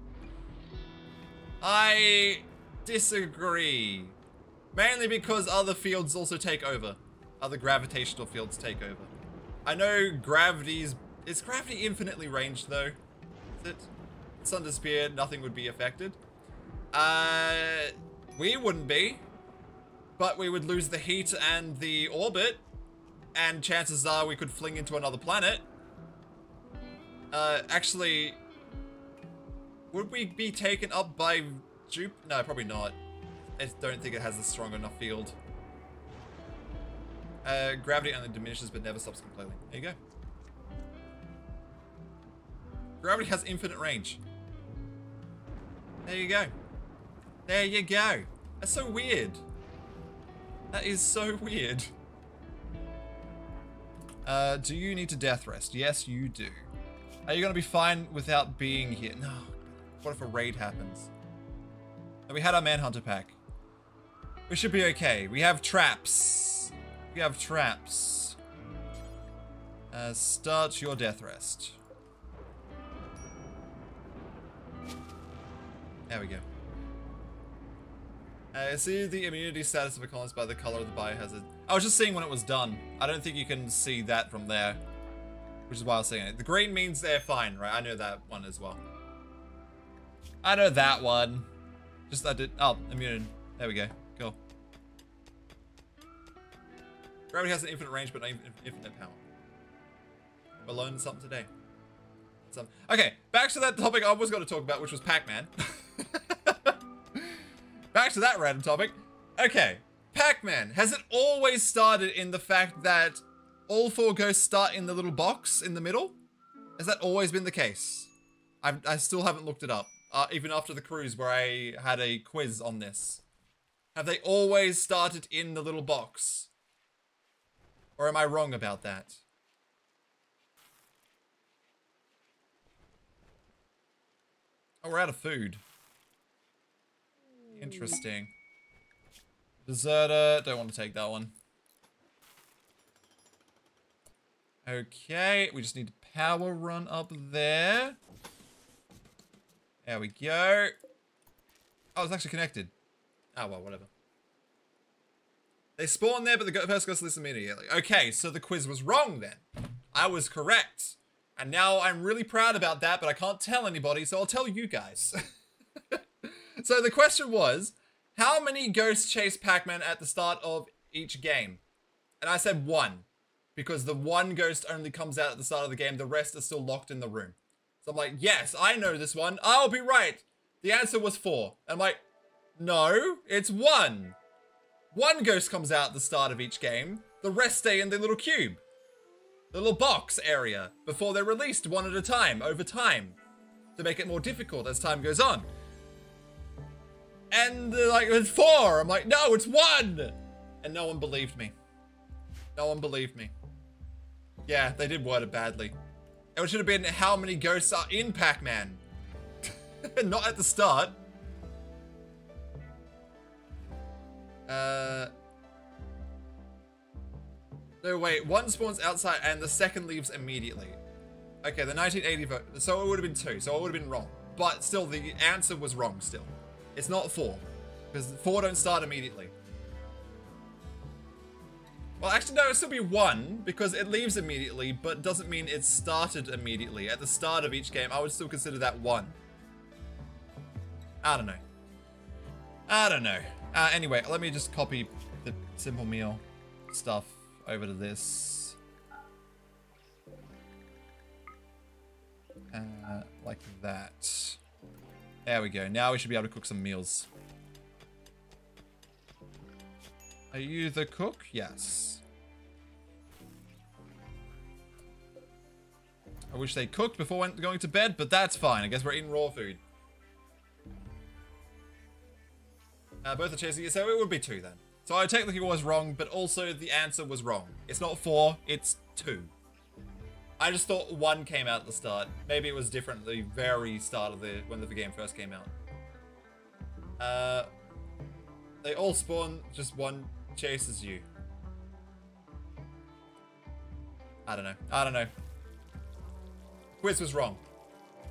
I disagree. Mainly because other fields also take over. Other gravitational fields take over. I know gravity's... Is gravity infinitely ranged, though? Is it? Sun disappeared, nothing would be affected. Uh, we wouldn't be. But we would lose the heat and the orbit. And chances are we could fling into another planet. Uh, actually... Would we be taken up by Jupiter? No, probably not. I don't think it has a strong enough field. Uh, gravity only diminishes but never stops completely. There you go. Gravity has infinite range. There you go. There you go. That's so weird. That is so weird. Uh, do you need to death rest? Yes, you do. Are you going to be fine without being here? No. What if a raid happens? we had our Manhunter pack. We should be okay. We have traps. We have traps. Uh, start your death rest. There we go. Uh, see the immunity status of a colonist by the color of the biohazard. I was just seeing when it was done. I don't think you can see that from there. Which is why I was saying it. The green means they're fine, right? I know that one as well. I know that one. Just I did. Oh, immune. There we go. Cool. Gravity has an infinite range, but not infinite power. We're learning something today. Okay, back to that topic I was going to talk about, which was Pac-Man. back to that random topic. Okay, Pac-Man. Has it always started in the fact that all four ghosts start in the little box in the middle? Has that always been the case? i I still haven't looked it up, uh, even after the cruise where I had a quiz on this. Have they always started in the little box? Or am I wrong about that? Oh, we're out of food. Interesting. Deserter, don't want to take that one. Okay, we just need to power run up there. There we go. Oh, it's actually connected. Oh, well, whatever. They spawn there, but the first goes to listen immediately. Okay, so the quiz was wrong then. I was correct. And now I'm really proud about that, but I can't tell anybody, so I'll tell you guys. so the question was, how many ghosts chase Pac-Man at the start of each game? And I said one, because the one ghost only comes out at the start of the game, the rest are still locked in the room. So I'm like, yes, I know this one. I'll be right. The answer was four. I'm like, no, it's one. One ghost comes out at the start of each game. The rest stay in the little cube. The little box area before they're released one at a time over time to make it more difficult as time goes on. And they're like, it's four. I'm like, no, it's one. And no one believed me. No one believed me. Yeah, they did word it badly. It should have been how many ghosts are in Pac-Man. Not at the start. Uh... No, wait. One spawns outside and the second leaves immediately. Okay, the 1980 vote. So it would have been two. So it would have been wrong. But still, the answer was wrong still. It's not four. Because four don't start immediately. Well, actually, no, it'll still be one, because it leaves immediately, but doesn't mean it started immediately. At the start of each game, I would still consider that one. I don't know. I don't know. Uh, anyway, let me just copy the simple meal stuff over to this. Uh, like that. There we go. Now we should be able to cook some meals. Are you the cook? Yes. I wish they cooked before going to bed, but that's fine. I guess we're eating raw food. Uh, both are chasing you, so it would be two then. So I technically was wrong, but also the answer was wrong. It's not four, it's two. I just thought one came out at the start. Maybe it was different at the very start of the when the game first came out. Uh, they all spawn, just one chases you. I don't know. I don't know. Quiz was wrong.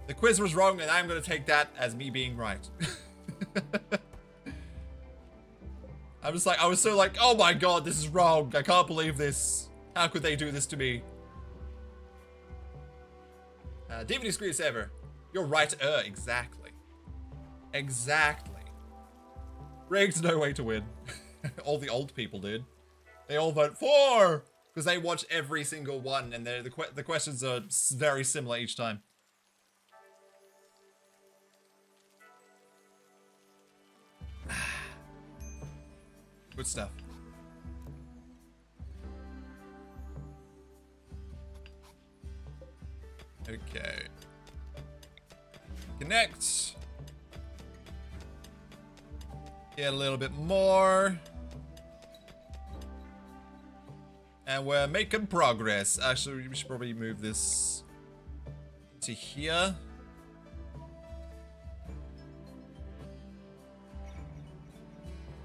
The quiz was wrong, and I'm going to take that as me being right. I'm just like, I was so like, oh my god, this is wrong. I can't believe this. How could they do this to me? Uh, DVD screen saver. You're right, uh, exactly. Exactly. Rigged, no way to win. all the old people did. They all vote for! Because they watch every single one and the, que the questions are very similar each time. Good stuff. Okay. Connect. Get a little bit more. And we're making progress. Actually, we should probably move this to here.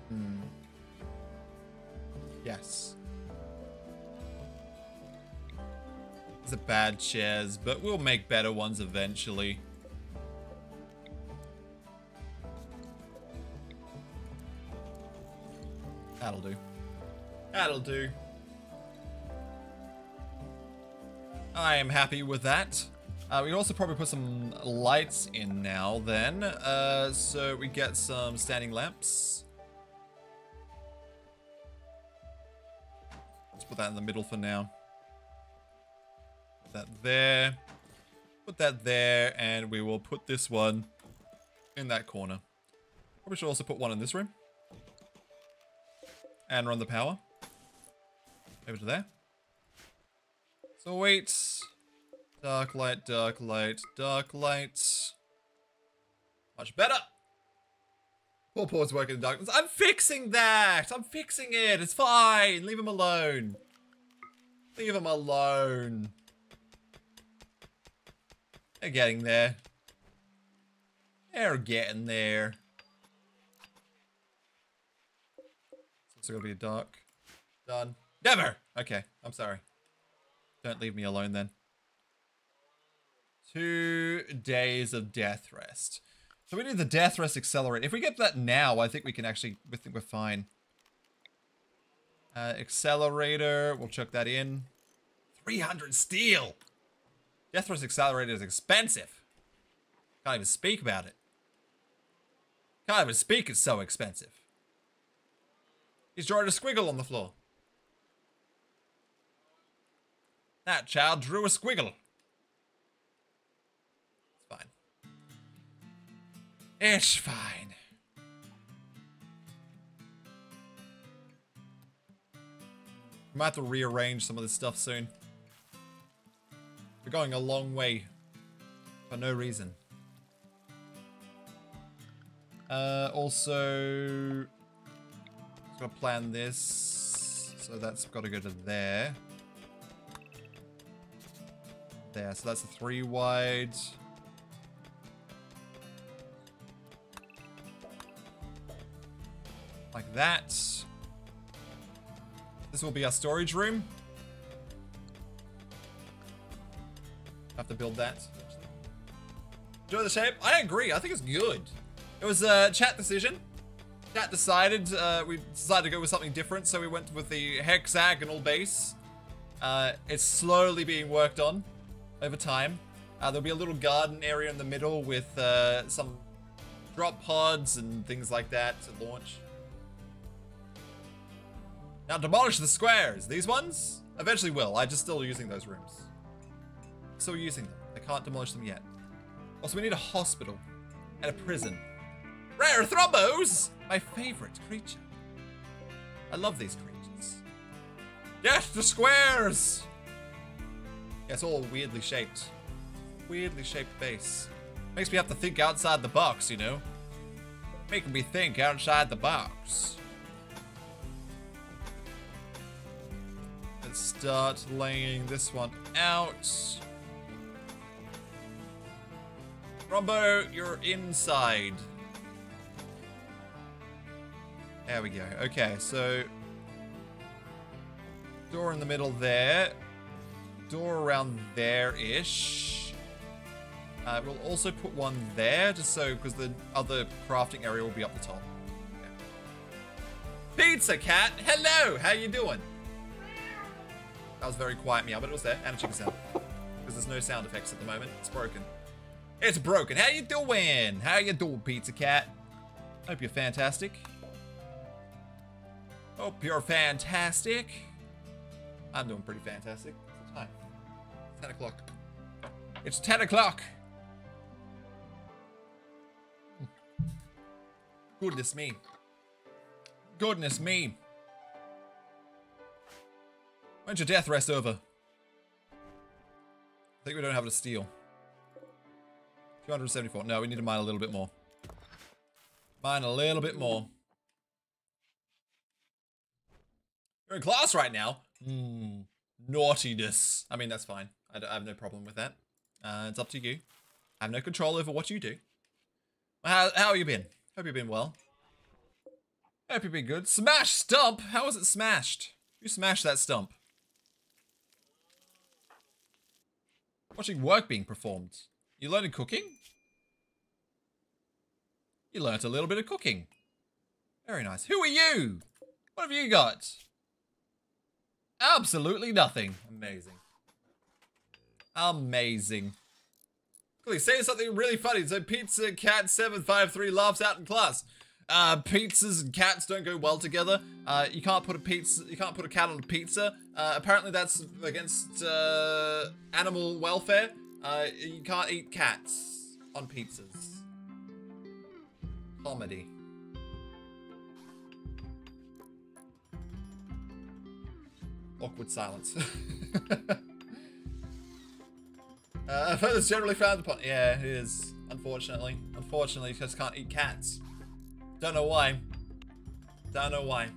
Hmm. Yes. These are bad chairs, but we'll make better ones eventually. That'll do. That'll do. I am happy with that. Uh, we can also probably put some lights in now then. Uh, so we get some standing lamps. Let's put that in the middle for now. Put that there. Put that there, and we will put this one in that corner. Probably should also put one in this room. And run the power. Over to there. So wait. Dark light, dark light, dark light. Much better. Poor Paul's working in darkness. I'm fixing that! I'm fixing it! It's fine! Leave him alone. Leave him alone. They're getting there. They're getting there. It's also gonna be dark. Done. Never! Okay, I'm sorry. Don't leave me alone then. Two days of death rest. So we need the death rest accelerate. If we get that now, I think we can actually, we think we're fine. Uh, accelerator, we'll chuck that in. 300 steel! Death rest accelerator is expensive. Can't even speak about it. Can't even speak, it's so expensive. He's drawing a squiggle on the floor. That child drew a squiggle. It's fine. It's fine. We might have to rearrange some of this stuff soon. We're going a long way for no reason. Uh, also, gotta plan this. So that's got to go to there. There, so that's a three wide. Like that. This will be our storage room. Have to build that. Enjoy the shape? I agree. I think it's good. It was a chat decision. Chat decided uh, we decided to go with something different, so we went with the hexagonal base. Uh, it's slowly being worked on over time. Uh, there'll be a little garden area in the middle with uh, some drop pods and things like that to launch. Now demolish the squares. These ones? Eventually will. I just still using those rooms. Still using them. I can't demolish them yet. Also, we need a hospital and a prison. Rare thrumbos! My favorite creature. I love these creatures. Yes, the squares! It's all weirdly shaped. Weirdly shaped base. Makes me have to think outside the box, you know? Making me think outside the box. Let's start laying this one out. Rombo, you're inside. There we go. Okay, so... Door in the middle there. Door around there-ish. Uh, we'll also put one there, just so, because the other crafting area will be up the top. Okay. Pizza Cat, hello! How you doing? That was very quiet meow, but it was there, and a chicken sound. Because there's no sound effects at the moment. It's broken. It's broken. How you doing? How you doing, Pizza Cat? Hope you're fantastic. Hope you're fantastic. I'm doing pretty fantastic. What's the time? 10 o'clock. It's 10 o'clock. Goodness me. Goodness me. When's your death rest over? I think we don't have a steal. 274. No, we need to mine a little bit more. Mine a little bit more. You're in class right now. Hmm. Naughtiness. I mean, that's fine. I, I, have no problem with that. Uh, it's up to you. I have no control over what you do. How, how have you been? Hope you've been well. Hope you've been good. Smash stump! How was it smashed? Who smashed that stump? Watching work being performed. You learned cooking? You learnt a little bit of cooking. Very nice. Who are you? What have you got? Absolutely nothing. Amazing. Amazing. Quickly, say something really funny. So Pizza Cat 753 laughs out in class. Uh, pizzas and cats don't go well together. Uh, you can't put a pizza, you can't put a cat on a pizza. Uh, apparently that's against, uh, animal welfare. Uh, you can't eat cats on pizzas. Comedy. Awkward silence. uh, feathers generally frowned upon. Yeah, it is. Unfortunately. Unfortunately, just can't eat cats. Don't know why. Don't know why.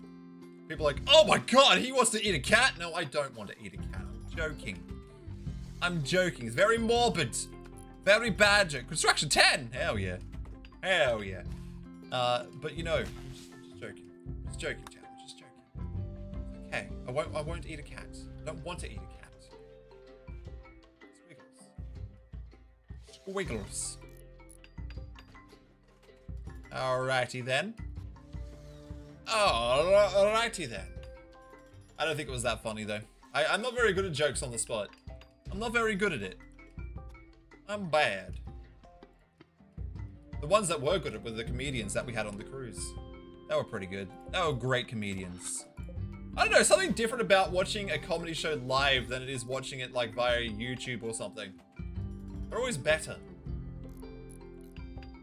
People like, oh my god, he wants to eat a cat? No, I don't want to eat a cat. I'm joking. I'm joking. It's very morbid. Very bad joke. Construction 10! Hell yeah. Hell yeah. Uh, but you know, I'm just, I'm just joking. I'm just joking, chat. I'm just joking. Okay, I won't, I won't eat a cat. I don't want to eat a cat. Squiggles. Alrighty then. Oh, alrighty then. I don't think it was that funny though. I, I'm not very good at jokes on the spot. I'm not very good at it. I'm bad. The ones that were good at were the comedians that we had on the cruise. They were pretty good. They were great comedians. I don't know, something different about watching a comedy show live than it is watching it like via YouTube or something. They're always better.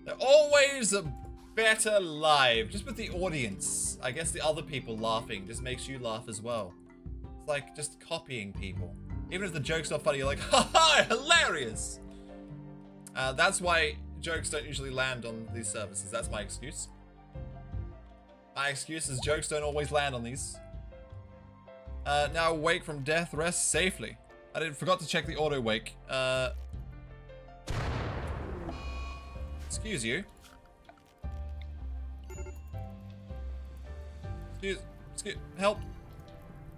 They're always a better live, just with the audience. I guess the other people laughing just makes you laugh as well. It's like just copying people. Even if the joke's not funny, you're like, ha ha, hilarious! Uh, that's why jokes don't usually land on these services. That's my excuse. My excuse is jokes don't always land on these. Uh, now wake from death, rest safely. I didn't forgot to check the auto wake. Uh, excuse you. Excuse, excuse, help.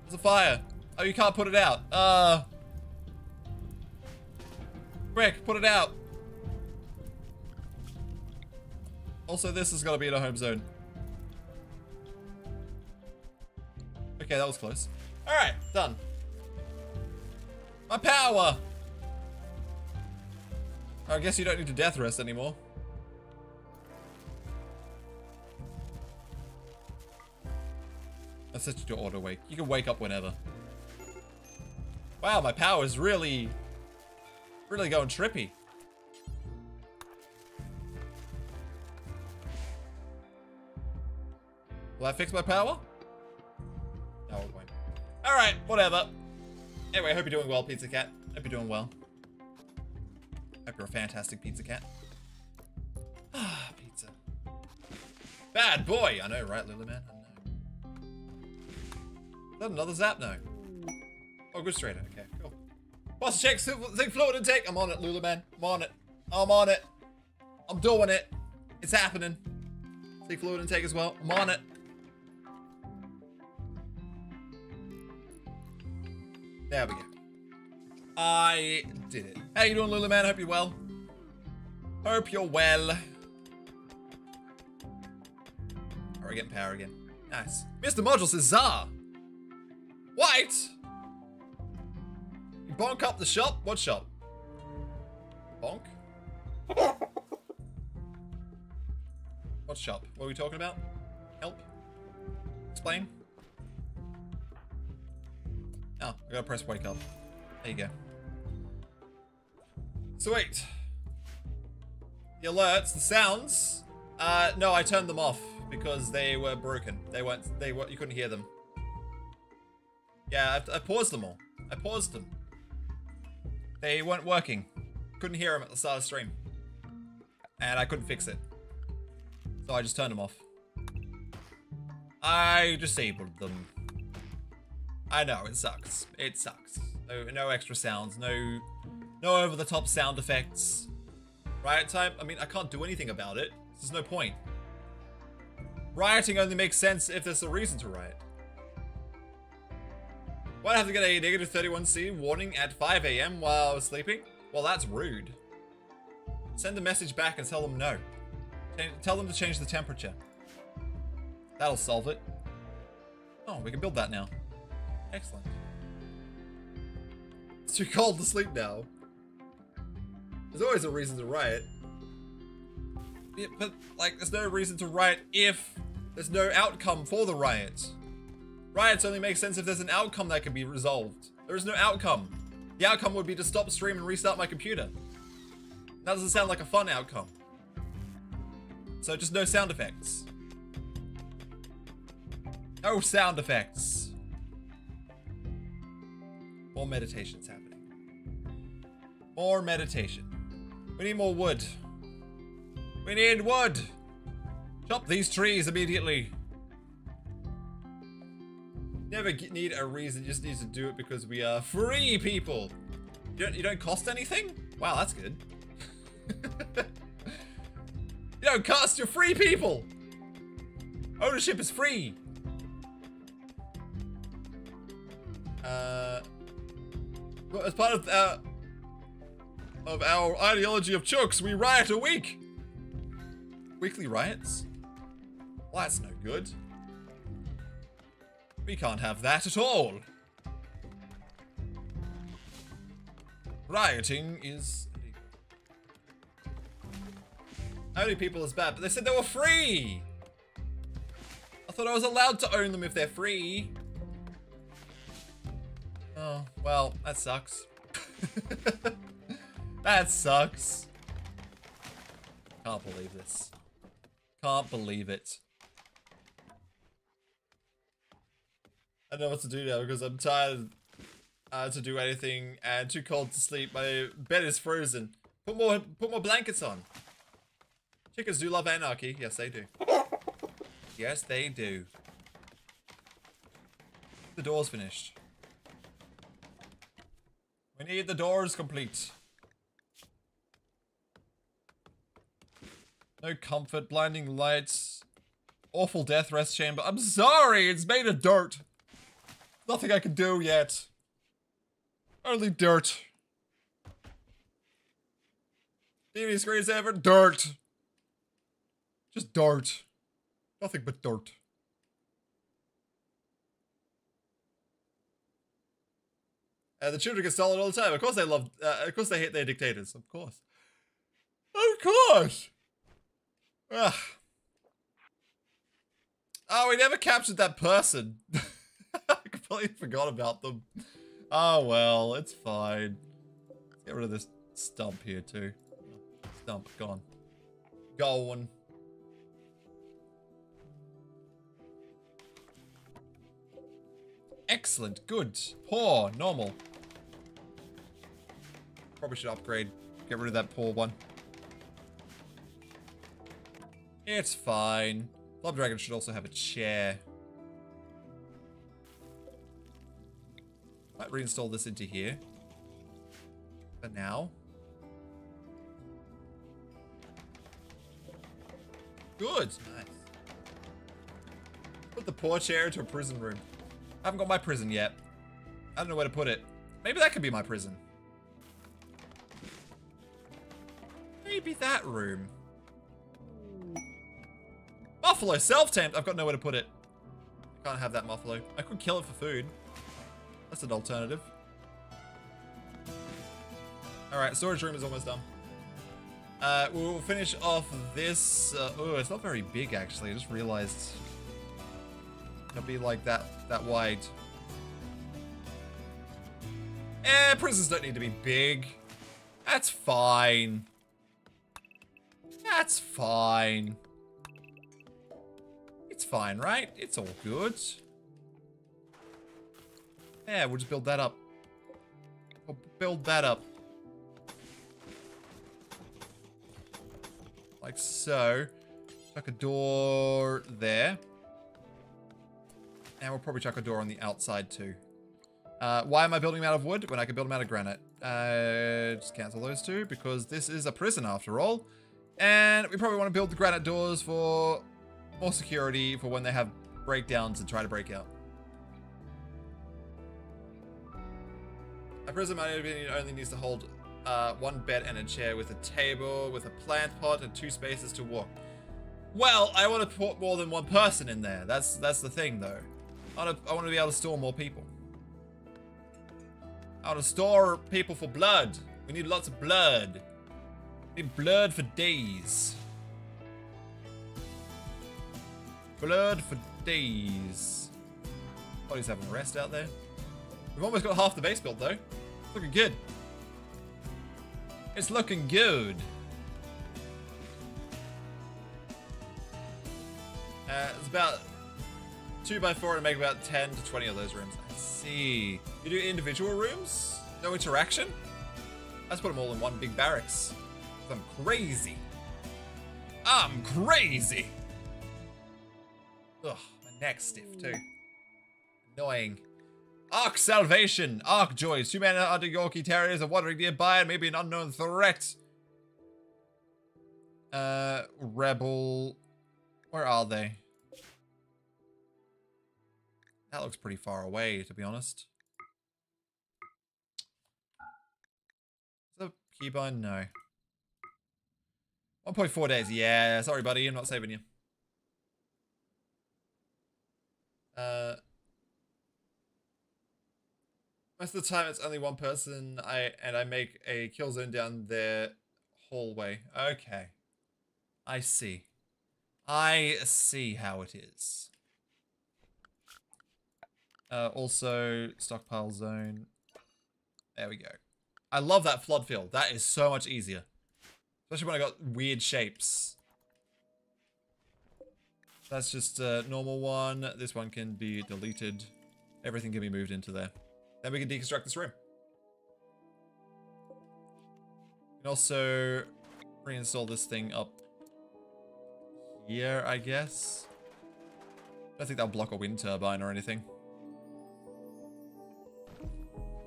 There's a fire. Oh, you can't put it out. Uh. Rick, put it out. Also, this is gonna be in a home zone. Okay, that was close. Alright, done. My power! I guess you don't need to death rest anymore. Let's set you to auto wake. You can wake up whenever. Wow, my power is really, really going trippy. Will that fix my power? No, it won't. Alright, whatever. Anyway, I hope you're doing well, Pizza Cat. Hope you're doing well. Hope you're a fantastic Pizza Cat. Ah, pizza. Bad boy! I know, right, Luluman? That another zap? No. Oh, good straighter. Okay, cool. Boss check, zinc fluid intake. I'm on it, Lula man. I'm on it. I'm on it. I'm doing it. It's happening. Zinc fluid intake as well. I'm on it. There we go. I did it. How you doing, Luluman? Hope you're well. Hope you're well. We getting power again? Nice. Mr. Module says, Zah. You bonk up the shop? What shop? Bonk? what shop? What are we talking about? Help? Explain? Oh, I gotta press wake up. There you go. Sweet. The alerts, the sounds. Uh, no, I turned them off because they were broken. They weren't, they were, you couldn't hear them. Yeah, I, I paused them all. I paused them. They weren't working. Couldn't hear them at the start of the stream. And I couldn't fix it. So I just turned them off. I disabled them. I know, it sucks. It sucks. No, no extra sounds, no, no over-the-top sound effects. Riot time? I mean, I can't do anything about it. There's no point. Rioting only makes sense if there's a reason to riot. Why'd I have to get a negative 31C warning at 5 a.m. while I was sleeping? Well, that's rude. Send a message back and tell them no. Tell them to change the temperature. That'll solve it. Oh, we can build that now. Excellent. It's too cold to sleep now. There's always a reason to riot. Yeah, but, like, there's no reason to riot if there's no outcome for the riot. Riots only make sense if there's an outcome that can be resolved. There is no outcome. The outcome would be to stop stream and restart my computer. That doesn't sound like a fun outcome. So just no sound effects. No sound effects. More meditation's happening. More meditation. We need more wood. We need wood! Chop these trees immediately. Never need a reason, just needs to do it because we are free people. You don't, you don't cost anything? Wow, that's good. you don't cost, you're free people. Ownership is free. Uh, well, as part of our, uh, of our ideology of chooks, we riot a week. Weekly riots? Well, that's no good. We can't have that at all. Rioting is illegal. Only people is bad, but they said they were free! I thought I was allowed to own them if they're free. Oh, well, that sucks. that sucks. Can't believe this. Can't believe it. I don't know what to do now because I'm tired uh, to do anything and too cold to sleep. My bed is frozen. Put more, put more blankets on. Chickens do love anarchy. Yes, they do. Yes, they do. The door's finished. We need the doors complete. No comfort, blinding lights, awful death rest chamber. I'm sorry, it's made of dirt. Nothing I can do yet. Only dirt. TV screensaver, dirt. Just dirt. Nothing but dirt. Uh, the children get stolen all the time. Of course they love, uh, of course they hate their dictators. Of course. Of course. Ugh. Oh, we never captured that person. Completely forgot about them. Oh well, it's fine. Let's get rid of this stump here too. Stump, gone. Going. Excellent, good. Poor, normal. Probably should upgrade. Get rid of that poor one. It's fine. Blob Dragon should also have a chair. Reinstall this into here. For now. Good. Nice. Put the poor chair into a prison room. I haven't got my prison yet. I don't know where to put it. Maybe that could be my prison. Maybe that room. Buffalo, self-tamed. I've got nowhere to put it. I can't have that buffalo. I could kill it for food. That's an alternative. Alright, storage room is almost done. Uh, we'll finish off this. Uh, oh, it's not very big actually. I just realized it'll be like that that wide. Eh, prisons don't need to be big. That's fine. That's fine. It's fine, right? It's all good. Yeah, we'll just build that up. We'll build that up. Like so. Chuck a door there. And we'll probably chuck a door on the outside too. Uh, why am I building them out of wood when I can build them out of granite? Uh, just cancel those two because this is a prison after all. And we probably want to build the granite doors for more security for when they have breakdowns and try to break out. A prison my opinion only needs to hold uh, one bed and a chair with a table, with a plant pot and two spaces to walk. Well, I want to put more than one person in there. That's that's the thing though. I want to, I want to be able to store more people. I want to store people for blood. We need lots of blood. We need blood for days. Blood for days. Bodies having a rest out there. We've almost got half the base built though. Looking good. It's looking good. Uh, it's about 2 by 4 to make about 10 to 20 of those rooms. I see. You do individual rooms? No interaction? Let's put them all in one big barracks. I'm crazy. I'm crazy. Ugh, my neck's stiff too. Annoying. Ark Salvation, Ark Joys. Two manhunter Yorkie Terriers are wandering nearby and maybe an unknown threat. Uh, Rebel. Where are they? That looks pretty far away, to be honest. Is keybind? No. 1.4 days. Yeah, sorry, buddy. I'm not saving you. Uh, most of the time, it's only one person. I and I make a kill zone down their hallway. Okay, I see. I see how it is. Uh, also, stockpile zone. There we go. I love that flood fill. That is so much easier. Especially when I got weird shapes. That's just a normal one. This one can be deleted. Everything can be moved into there. Then we can deconstruct this room. And also reinstall this thing up here, I guess. I don't think that'll block a wind turbine or anything.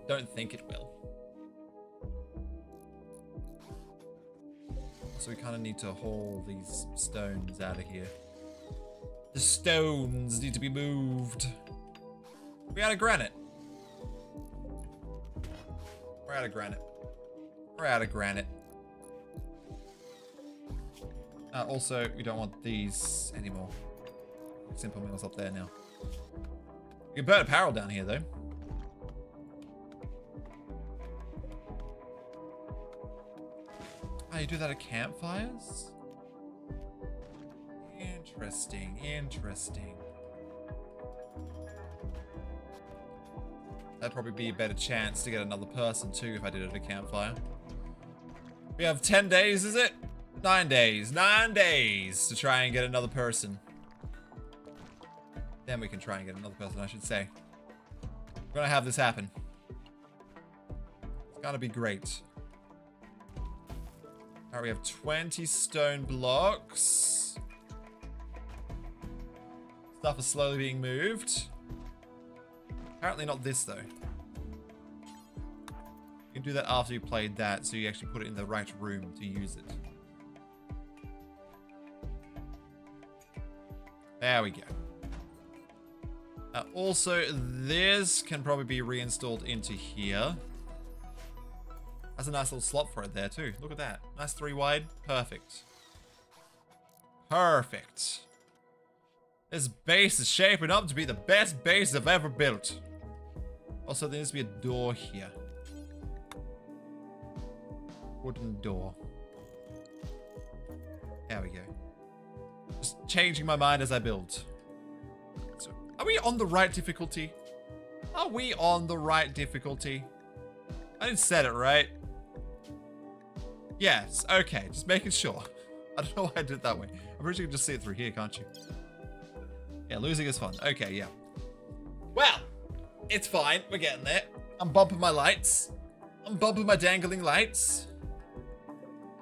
Don't think it will. So we kind of need to haul these stones out of here. The stones need to be moved. We out of granite. We're out of granite. We're out of granite. Uh, also, we don't want these anymore. Simple mills up there now. You can burn apparel down here, though. Oh, you do that at campfires? Interesting, interesting. That'd probably be a better chance to get another person too if I did it at a campfire. We have 10 days, is it? Nine days. Nine days to try and get another person. Then we can try and get another person, I should say. We're gonna have this happen. It's gonna be great. Alright, we have 20 stone blocks. Stuff is slowly being moved. Apparently not this, though. You can do that after you played that, so you actually put it in the right room to use it. There we go. Uh, also, this can probably be reinstalled into here. That's a nice little slot for it there too. Look at that. Nice three wide. Perfect. Perfect. This base is shaping up to be the best base I've ever built. Also, there needs to be a door here. Wooden door. There we go. Just changing my mind as I build. So, are we on the right difficulty? Are we on the right difficulty? I didn't set it right. Yes, okay, just making sure. I don't know why I did it that way. I'm pretty sure you can just see it through here, can't you? Yeah, losing is fun. Okay, yeah. Well, it's fine. We're getting there. I'm bumping my lights. I'm bumping my dangling lights.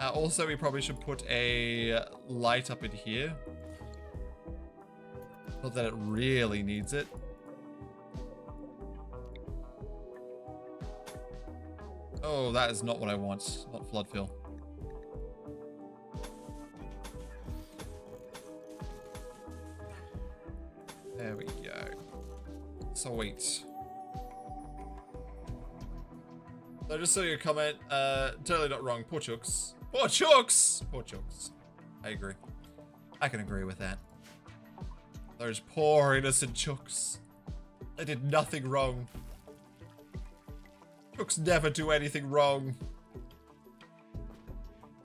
Uh, also, we probably should put a light up in here. Not that it really needs it. Oh, that is not what I want. Not flood fill. There we go. Sweet. So just saw your comment, uh, totally not wrong. Poor Chooks. Poor Chooks! Poor Chooks. I agree. I can agree with that. Those poor innocent Chooks. They did nothing wrong. Crooks never do anything wrong.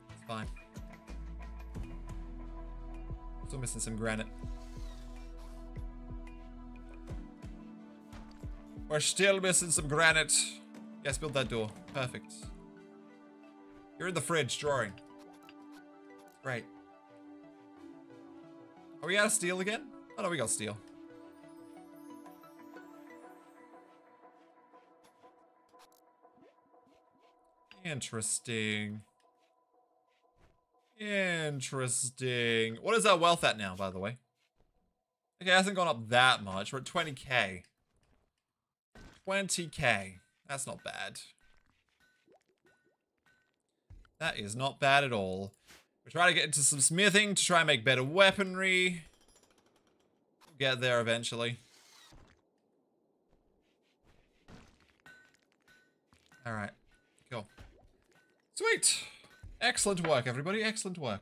It's fine. Still missing some granite. We're still missing some granite. Yes, build that door. Perfect. You're in the fridge drawing. Great. Are we out of steel again? Oh no, we got steel. Interesting. Interesting. What is our wealth at now, by the way? Okay, it hasn't gone up that much. We're at 20k. 20k. That's not bad. That is not bad at all. We try to get into some smithing to try and make better weaponry. We'll get there eventually. Alright. Cool. Sweet! Excellent work, everybody. Excellent work.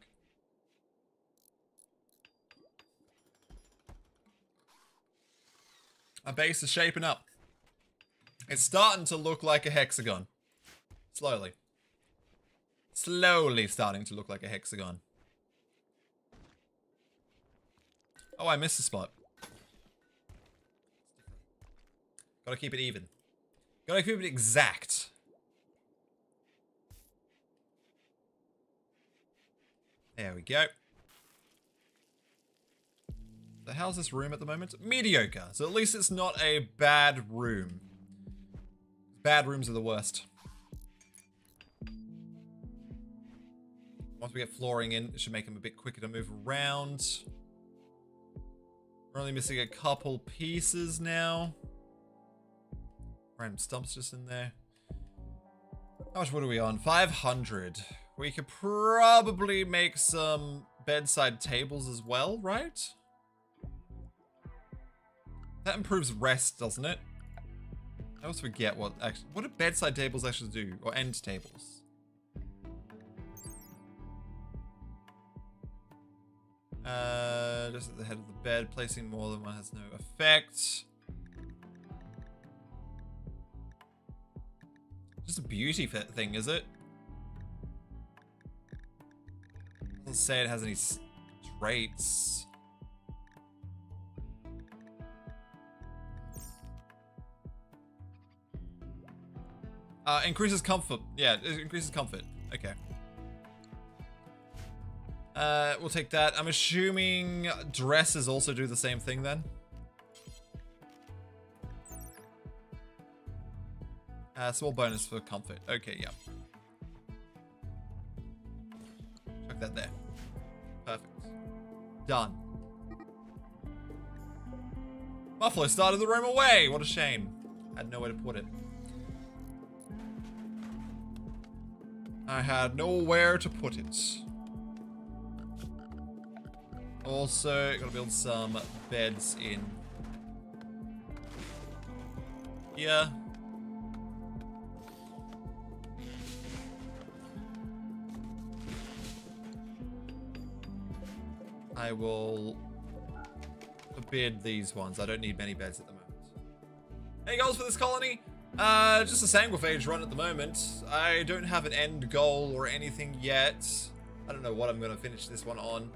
Our base is shaping up. It's starting to look like a hexagon. Slowly. Slowly starting to look like a hexagon. Oh, I missed a spot. Gotta keep it even. Gotta keep it exact. There we go. So how's this room at the moment? Mediocre. So at least it's not a bad room. Bad rooms are the worst. Once we get flooring in, it should make them a bit quicker to move around. We're only missing a couple pieces now. Random stumps just in there. How much wood are we on? 500. We could probably make some bedside tables as well, right? That improves rest, doesn't it? I always forget what actually what do bedside tables actually do or end tables. Uh, just at the head of the bed, placing more than one has no effect. Just a beauty thing, is it? Doesn't say it has any traits. Uh, increases comfort. Yeah, it increases comfort. Okay. Uh, we'll take that. I'm assuming dresses also do the same thing then. Uh, small bonus for comfort. Okay, yeah. Chuck that there. Perfect. Done. Buffalo started the room away. What a shame. Had nowhere to put it. I had nowhere to put it. Also, gotta build some beds in here. I will forbid these ones. I don't need many beds at the moment. Any goals for this colony? Uh, just a Sanguophage run at the moment. I don't have an end goal or anything yet. I don't know what I'm going to finish this one on.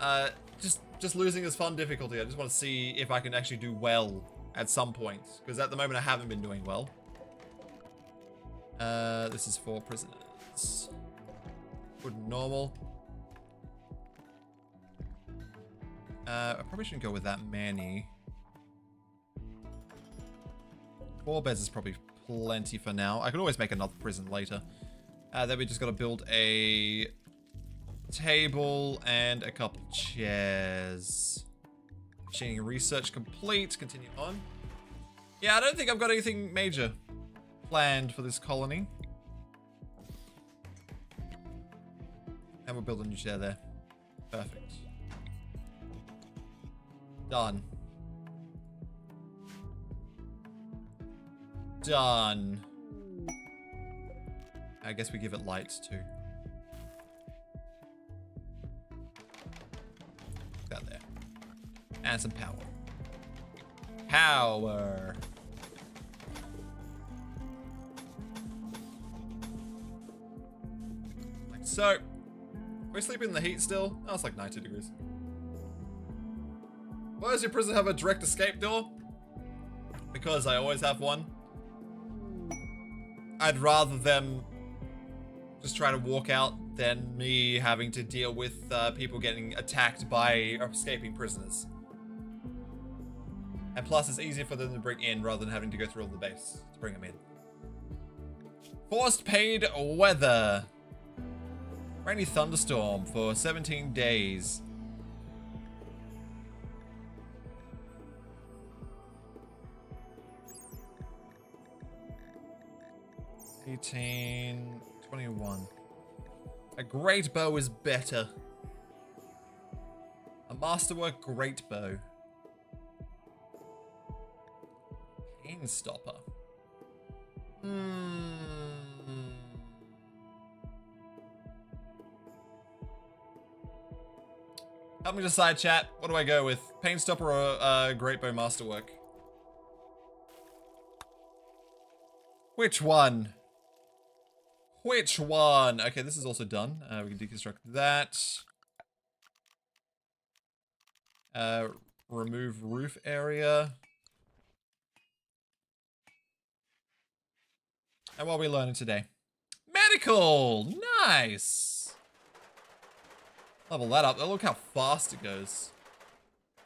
Uh, just just losing is fun difficulty. I just want to see if I can actually do well at some point. Because at the moment I haven't been doing well. Uh, this is for prisoners. Good normal. Uh, I probably shouldn't go with that many. Four beds is probably plenty for now. I could always make another prison later. Uh, then we just got to build a table and a couple chairs. Machining research complete. Continue on. Yeah, I don't think I've got anything major planned for this colony. And we'll build a new chair there. Perfect. Done. Done. I guess we give it lights too. That there. And some power. Power. Like so. We sleeping in the heat still? Oh, it's like 90 degrees. Why does your prison have a direct escape door? Because I always have one. I'd rather them just try to walk out than me having to deal with uh, people getting attacked by escaping prisoners. And plus, it's easier for them to bring in rather than having to go through all the base to bring them in. Forced paid weather. Rainy thunderstorm for 17 days. Eighteen, twenty-one. A great bow is better. A masterwork great bow. Pain stopper. Hmm. Help me decide, chat. What do I go with? Pain stopper or uh, great bow masterwork? Which one? Which one? Okay, this is also done. Uh, we can deconstruct that. Uh, remove roof area. And what are we learning today? Medical! Nice! Level that up. Oh, look how fast it goes.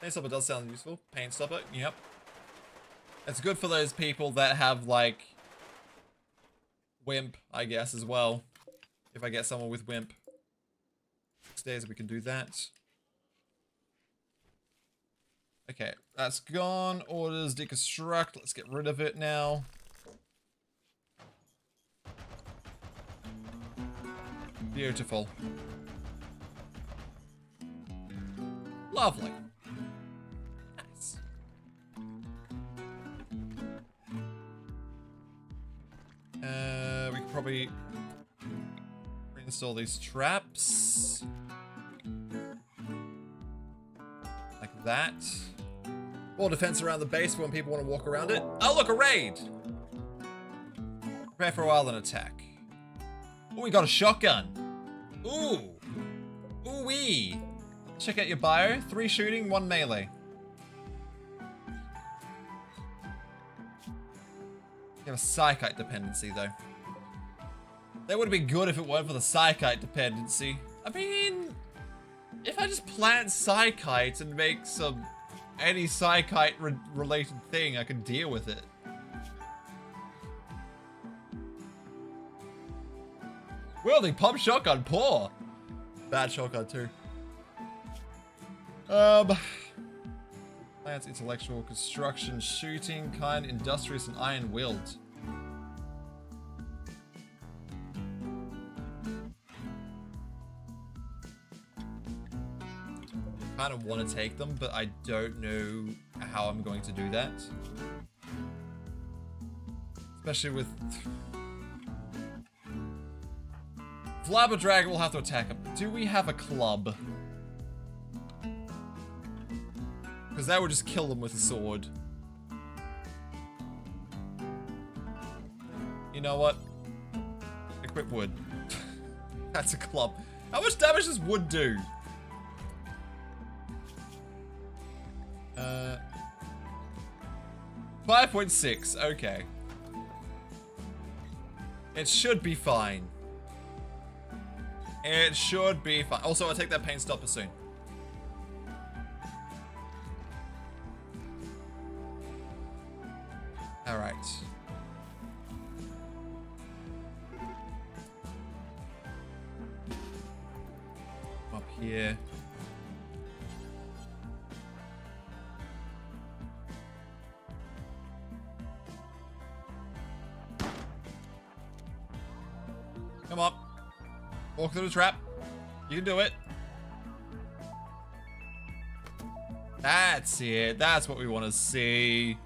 Pain stopper does sound useful. Pain stopper, yep. It's good for those people that have, like, Wimp, I guess, as well. If I get someone with Wimp. Days, we can do that. Okay, that's gone. Orders deconstruct. Let's get rid of it now. Beautiful. Lovely. Nice. Uh, probably reinstall these traps. Like that. More defense around the base when people want to walk around it. Oh, look, a raid! Prepare for a while, then attack. Oh, we got a shotgun. Ooh. Ooh-wee. Check out your bio. Three shooting, one melee. You have a Psychite dependency, though. That would have been good if it weren't for the Psychite dependency. I mean, if I just plant Psychites and make some any Psychite re related thing, I can deal with it. Wielding pump shotgun, poor. Bad shotgun too. Um, plants, intellectual, construction, shooting, kind, industrious, and iron willed. Kind of want to take them, but I don't know how I'm going to do that. Especially with... Flabberdragon will have to attack him. Do we have a club? Because that would just kill them with a sword. You know what? Equip wood. That's a club. How much damage does wood do? Uh, 5.6, okay. It should be fine. It should be fine. Also, I'll take that pain stopper soon. Alright. Up here. Come on. Walk through the trap. You can do it. That's it. That's what we want to see.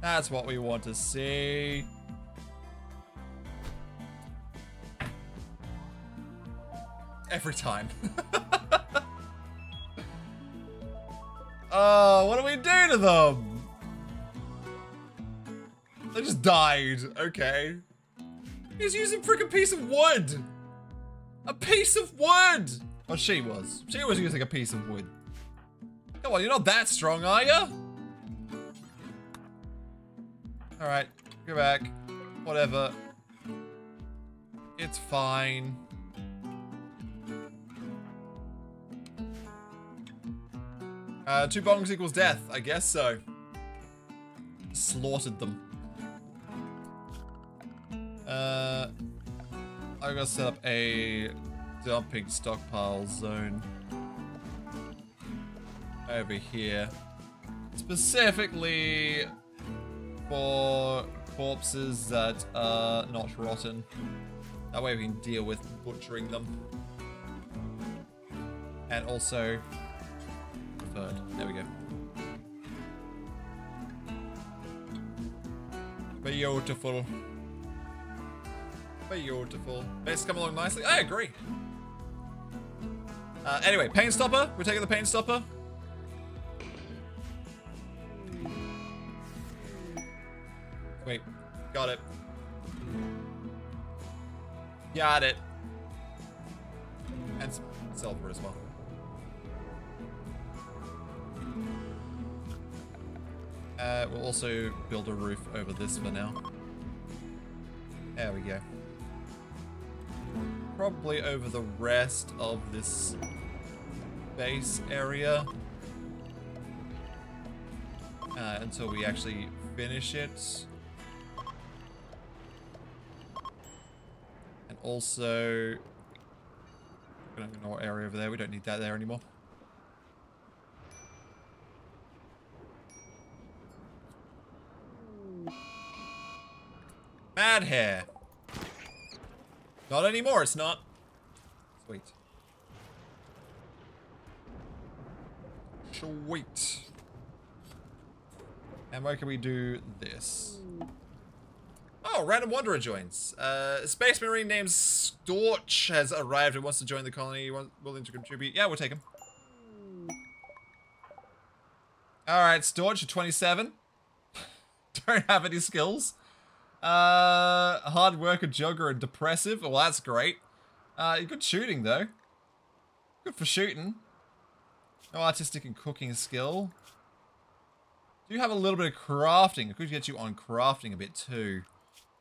That's what we want to see. Every time. Oh, what do we do to them? They just died. Okay. He's using freaking piece of wood. A piece of wood. Or she was. She was using a piece of wood. Come on, you're not that strong, are you? Alright, go back. Whatever. It's fine. Uh, two bongs equals death. I guess so. Slaughtered them. Uh, I gotta set up a dumping stockpile zone over here. Specifically for corpses that are not rotten. That way we can deal with butchering them. And also, third. There we go. Beautiful. Beautiful. Base come along nicely. I agree. Uh, anyway, pain stopper. We're taking the pain stopper. Wait, got it. Got it. And silver as well. Uh, we'll also build a roof over this for now. There we go. Probably over the rest of this base area. Uh, until we actually finish it. And also... Gonna ignore area over there, we don't need that there anymore. Mad hair. Not anymore, it's not. Sweet. Sweet. And where can we do this? Oh, Random Wanderer joins. Uh, Space Marine named Storch has arrived and wants to join the colony. Willing to contribute. Yeah, we'll take him. Alright, Storch, 27. Don't have any skills. Uh, hard worker, jogger, and depressive. Well, that's great. Uh, good shooting, though. Good for shooting. No artistic and cooking skill. Do you have a little bit of crafting? Could get you on crafting a bit, too.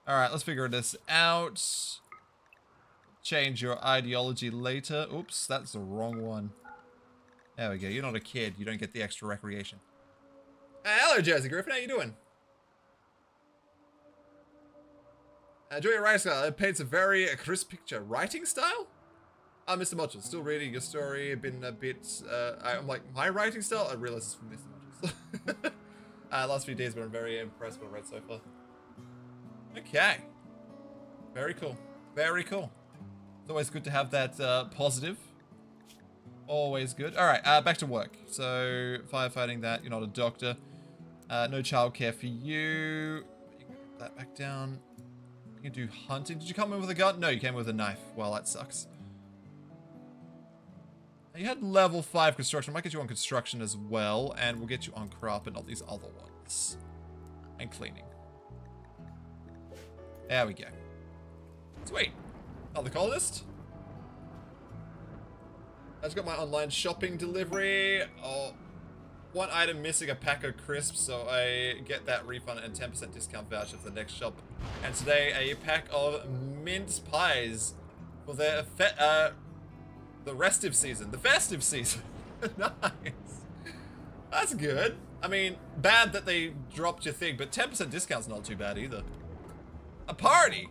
Alright, let's figure this out. Change your ideology later. Oops, that's the wrong one. There we go. You're not a kid. You don't get the extra recreation. Uh, hello, Jersey Griffin. How you doing? Enjoy your writing style. It paints a very crisp picture. Writing style? Ah, Mr. Module. Still reading your story. Been a bit... Uh, I'm like, my writing style? I realize it's from Mr. Modules. uh, last few days, but I'm very impressed with what I've read so far. Okay. Very cool. Very cool. It's always good to have that uh, positive. Always good. All right, uh, back to work. So, firefighting that. You're not a doctor. Uh, no childcare for you. you that back down. You can do hunting. Did you come in with a gun? No, you came with a knife. Well, that sucks. You had level 5 construction. Might get you on construction as well. And we'll get you on crop and all these other ones. And cleaning. There we go. Sweet. Another colonist. I just got my online shopping delivery. Oh, one item missing a pack of crisps, so I get that refund and 10% discount voucher for the next shop. And today, a pack of mince pies for the uh, the restive season, the festive season. nice. That's good. I mean, bad that they dropped your thing, but 10% discount's not too bad either. A party?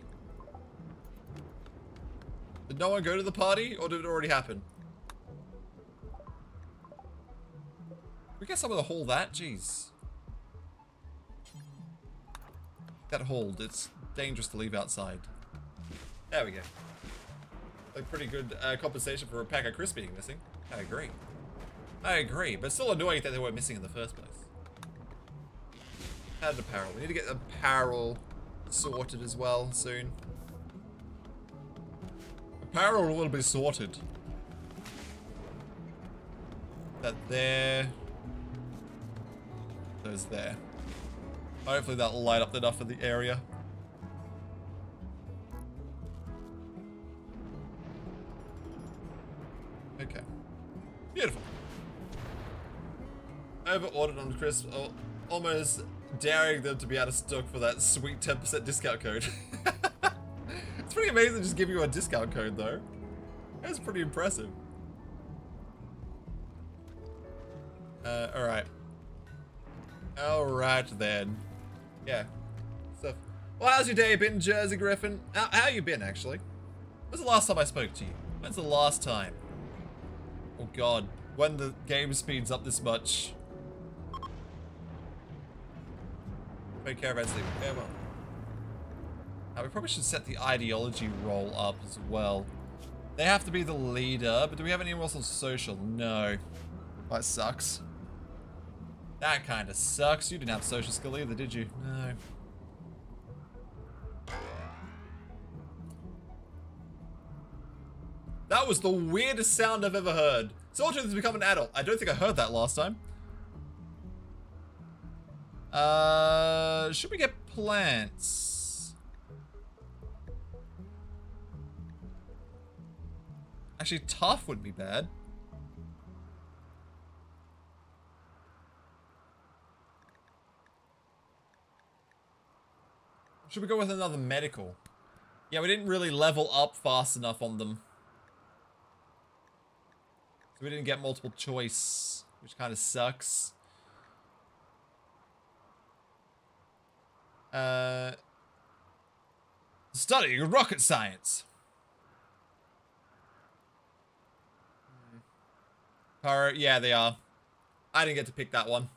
Did no one go to the party, or did it already happen? We get someone to hold that? Jeez. That hold, it's dangerous to leave outside. There we go. A pretty good uh, compensation for a pack of crisps being missing. I agree. I agree, but still annoying that they were missing in the first place. Added apparel. We need to get apparel sorted as well soon. Apparel little bit sorted. That there. Those there. Hopefully that'll light up enough of the area. Okay. Beautiful. Over ordered on Chris, almost daring them to be out of stock for that sweet 10% discount code. it's pretty amazing just give you a discount code though. That's pretty impressive. Uh, alright. Alright then. Yeah. So, well, how's your day been, Jersey Griffin? How, how you been, actually? When's the last time I spoke to you? When's the last time? Oh god, when the game speeds up this much. Take care of Ed Sleep. Farewell. Uh, we probably should set the ideology role up as well. They have to be the leader, but do we have anyone else on social? No. That sucks. That kind of sucks. You didn't have social skill either, did you? No. That was the weirdest sound I've ever heard. Soldier has become an adult. I don't think I heard that last time. Uh, should we get plants? Actually, tough would be bad. Should we go with another medical? Yeah, we didn't really level up fast enough on them. So we didn't get multiple choice, which kind of sucks. Uh, studying rocket science. Or, yeah, they are. I didn't get to pick that one.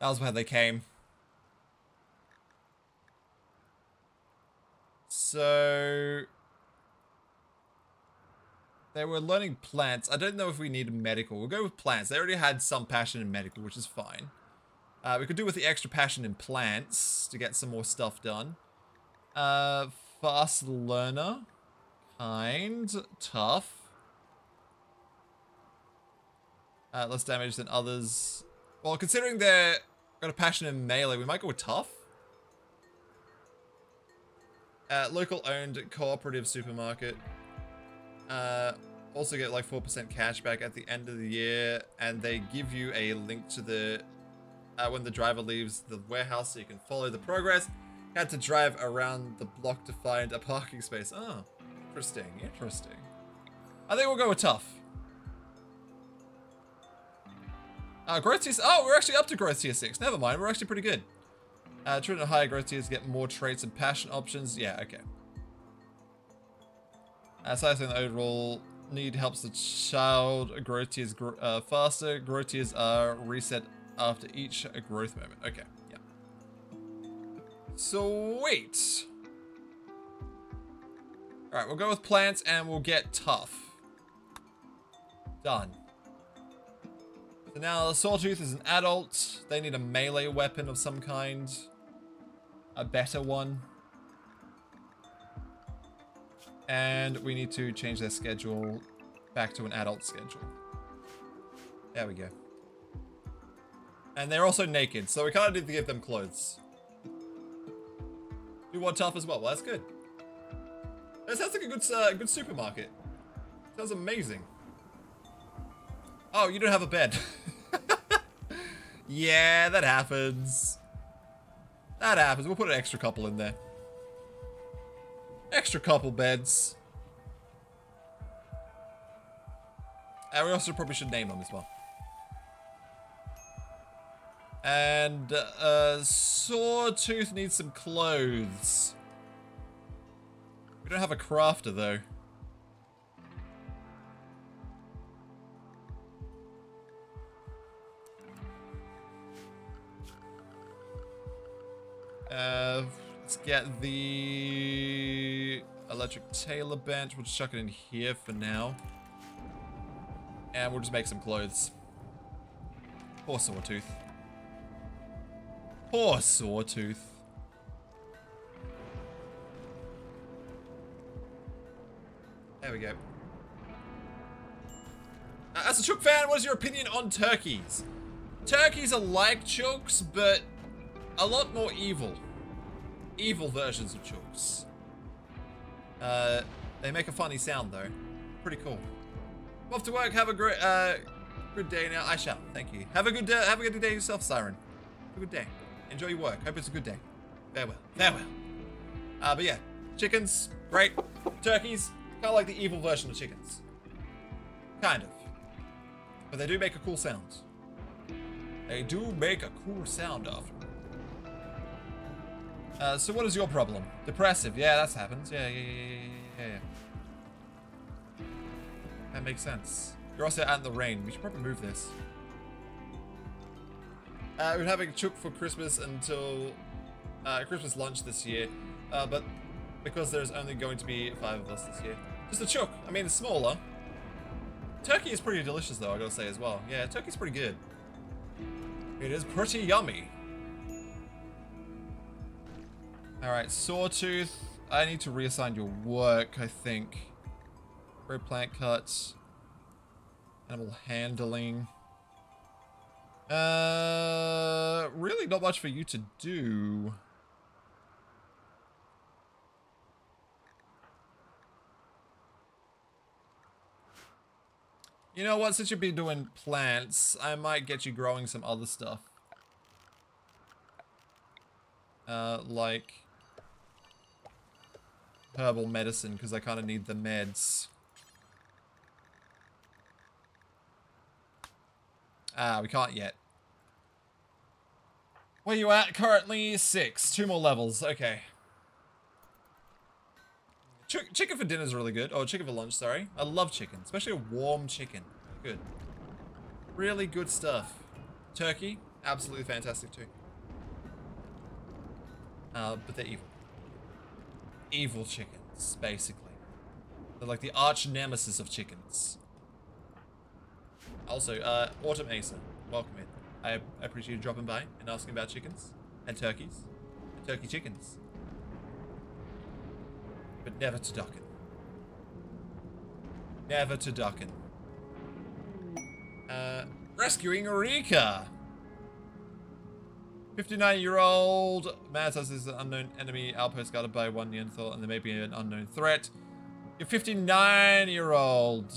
That was where they came. So... They were learning plants. I don't know if we need medical. We'll go with plants. They already had some passion in medical, which is fine. Uh, we could do with the extra passion in plants to get some more stuff done. Uh, fast learner. Kind. Tough. Uh, less damage than others. Well, considering they're got a passion in melee, we might go with tough. Uh, local owned cooperative supermarket. Uh, also get like 4% cash back at the end of the year, and they give you a link to the uh, when the driver leaves the warehouse so you can follow the progress. Had to drive around the block to find a parking space. Oh, interesting, interesting. I think we'll go with tough. Uh, growth tier, oh, we're actually up to growth tier 6. Never mind, we're actually pretty good. Uh, to higher growth tiers get more traits and passion options. Yeah, okay. As I think the overall need helps the child grow tiers gr uh, faster. Growth tiers are reset after each growth moment. Okay, yeah. Sweet. Alright, we'll go with plants and we'll get tough. Done. So now the Sawtooth is an adult. They need a melee weapon of some kind. A better one. And we need to change their schedule back to an adult schedule. There we go. And they're also naked, so we kind of need to give them clothes. You want tough as well. Well, that's good. That sounds like a good, uh, good supermarket. Sounds amazing. Oh, you don't have a bed. yeah, that happens. That happens. We'll put an extra couple in there. Extra couple beds. And we also probably should name them as well. And uh, Sawtooth needs some clothes. We don't have a crafter though. Uh, let's get the electric tailor bench. We'll just chuck it in here for now. And we'll just make some clothes. Poor Sawtooth. Poor Sawtooth. There we go. Uh, as a Chook fan, what is your opinion on turkeys? Turkeys are like chooks, but a lot more evil. Evil versions of chooks. Uh, they make a funny sound though. Pretty cool. Off to work. Have a great, uh, good day now. I shall. Thank you. Have a good day. Have a good day yourself, Siren. Have a good day. Enjoy your work. Hope it's a good day. Farewell. Farewell. Uh, but yeah, chickens, great. Turkeys, kind of like the evil version of chickens. Kind of. But they do make a cool sound. They do make a cool sound after. Uh, so what is your problem? Depressive. Yeah, that's happened. Yeah, yeah, yeah, yeah, yeah. That makes sense. You're also out in the rain. We should probably move this. Uh, we're having a chook for Christmas until uh, Christmas lunch this year, uh, but because there's only going to be five of us this year. Just a chook. I mean, it's smaller. Turkey is pretty delicious, though, I gotta say as well. Yeah, turkey's pretty good. It is pretty yummy. Alright, Sawtooth. I need to reassign your work, I think. Grow plant cuts. Animal handling. Uh, really not much for you to do. You know what, since you've been doing plants, I might get you growing some other stuff. Uh, like herbal medicine, because I kind of need the meds. Ah, we can't yet. Where you at currently? Six. Two more levels. Okay. Ch chicken for dinner is really good. Oh, chicken for lunch, sorry. I love chicken, especially a warm chicken. Good. Really good stuff. Turkey, absolutely fantastic too. Uh, but they're evil. Evil chickens, basically. They're like the arch nemesis of chickens. Also, uh, Autumn Asa, welcome in. I appreciate you dropping by and asking about chickens and turkeys and turkey chickens. But never turducken. Never turducken. Uh, rescuing Rika! 59-year-old man is an unknown enemy outpost guarded by one Neanderthal and there may be an unknown threat. You're 59-year-old.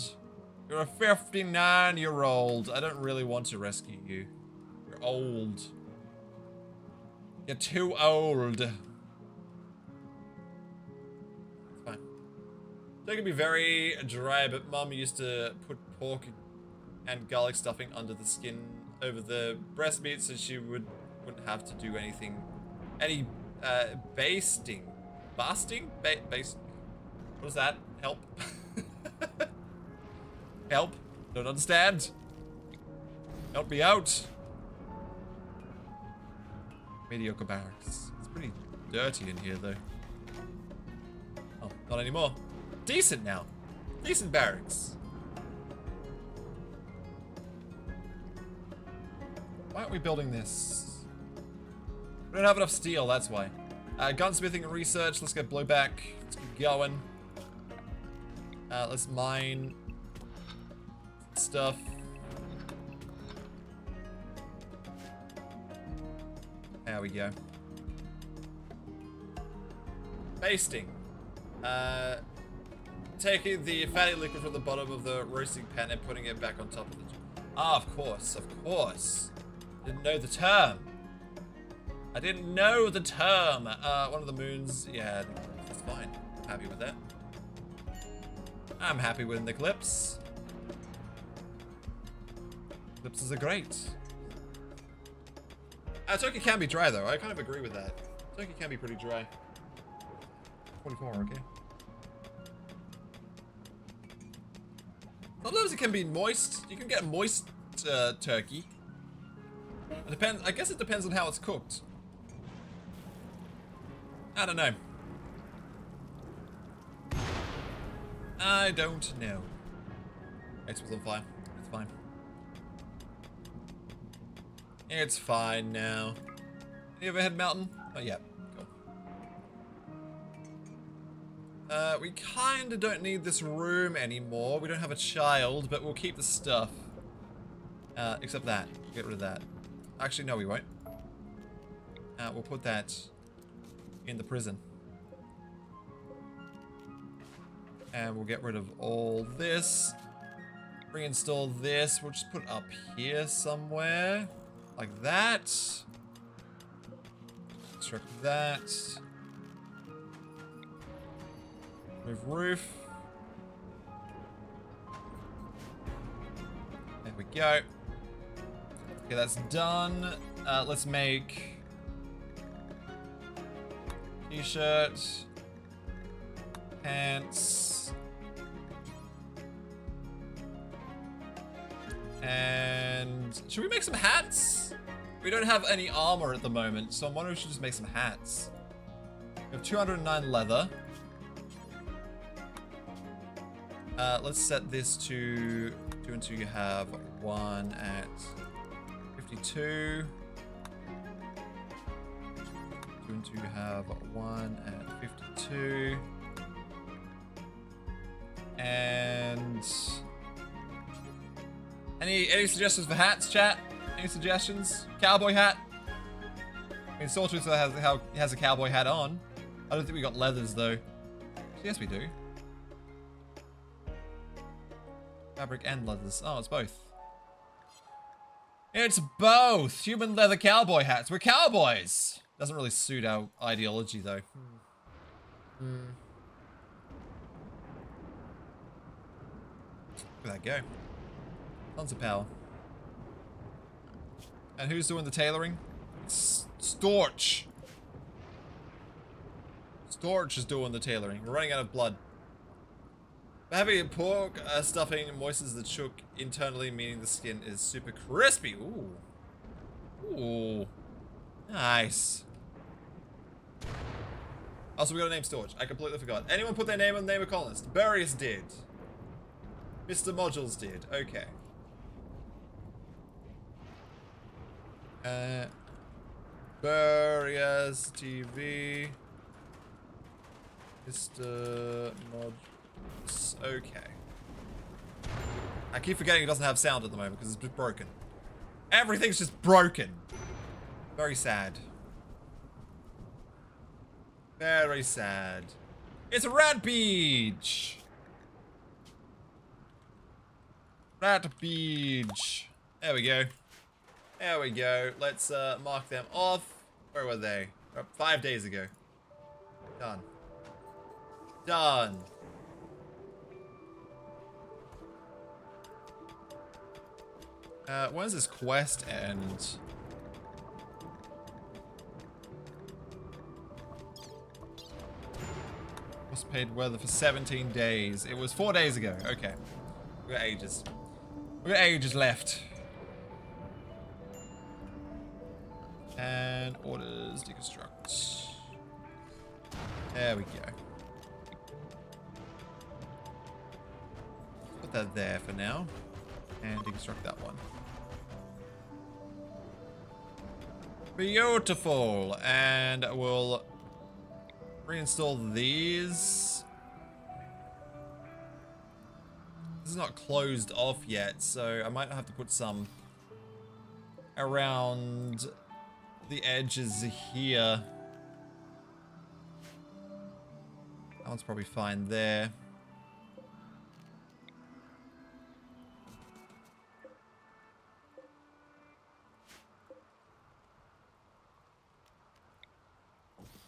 You're a 59-year-old. I don't really want to rescue you. You're old. You're too old. Fine. They can be very dry, but mum used to put pork and garlic stuffing under the skin over the breast meat so she would wouldn't have to do anything, any uh, basting, basting, ba base. What does that help? help? Don't understand. Help me out. Mediocre barracks. It's pretty dirty in here though. Oh, not anymore. Decent now. Decent barracks. Why aren't we building this? We don't have enough steel, that's why. Uh, gunsmithing research, let's get blowback. Let's keep going. Uh, let's mine stuff. There we go. Basting. Uh, taking the fatty liquid from the bottom of the roasting pan and putting it back on top of the... Ah, of course, of course. Didn't know the term. I didn't know the term. Uh, one of the moons. Yeah, that's fine. Happy with that. I'm happy with the eclipse. Eclipses are great. Uh, turkey can be dry though. I kind of agree with that. Turkey can be pretty dry. 44, okay. Sometimes it can be moist. You can get moist uh, turkey. It depends. I guess it depends on how it's cooked. I don't know. I don't know. X was on fire. It's fine. It's fine now. You ever had mountain? Oh yeah. Uh, we kinda don't need this room anymore. We don't have a child, but we'll keep the stuff. Uh, except that. Get rid of that. Actually, no, we won't. Uh, we'll put that in the prison. And we'll get rid of all this. Reinstall this. We'll just put up here somewhere. Like that. Extract that. Move roof. There we go. Okay, that's done. Uh, let's make t-shirt, pants, and should we make some hats? We don't have any armor at the moment, so I'm wondering if we should just make some hats. We have 209 leather. Uh, let's set this to two and two. You have one at 52. Two. You have one at 52. And any any suggestions for hats, chat? Any suggestions? Cowboy hat. I mean, Sawtooth has has a cowboy hat on. I don't think we got leathers though. Yes, we do. Fabric and leathers. Oh, it's both. It's both! Human leather cowboy hats. We're cowboys! Doesn't really suit our ideology, though. Hmm. Look at that go. Tons of power. And who's doing the tailoring? Storch! Storch is doing the tailoring. We're running out of blood. Having pork uh, stuffing moistens the chook internally, meaning the skin is super crispy. Ooh. Ooh. Nice. Also, we got a name storage. I completely forgot. Anyone put their name on the name of colonist? Burius did. Mr. Modules did. Okay. Uh, Burius TV. Mr. Mod. Okay. I keep forgetting it doesn't have sound at the moment because it's broken. Everything's just broken. Very sad. Very sad. It's Rat Beach! Rat Beach. There we go. There we go. Let's uh, mark them off. Where were they? Uh, five days ago. Done. Done. Uh, when does this quest end? Paid weather for 17 days. It was four days ago. Okay. We got ages. We got ages left. And orders deconstruct. There we go. Put that there for now. And deconstruct that one. Beautiful. And we'll reinstall these. This is not closed off yet, so I might have to put some around the edges here. That one's probably fine there.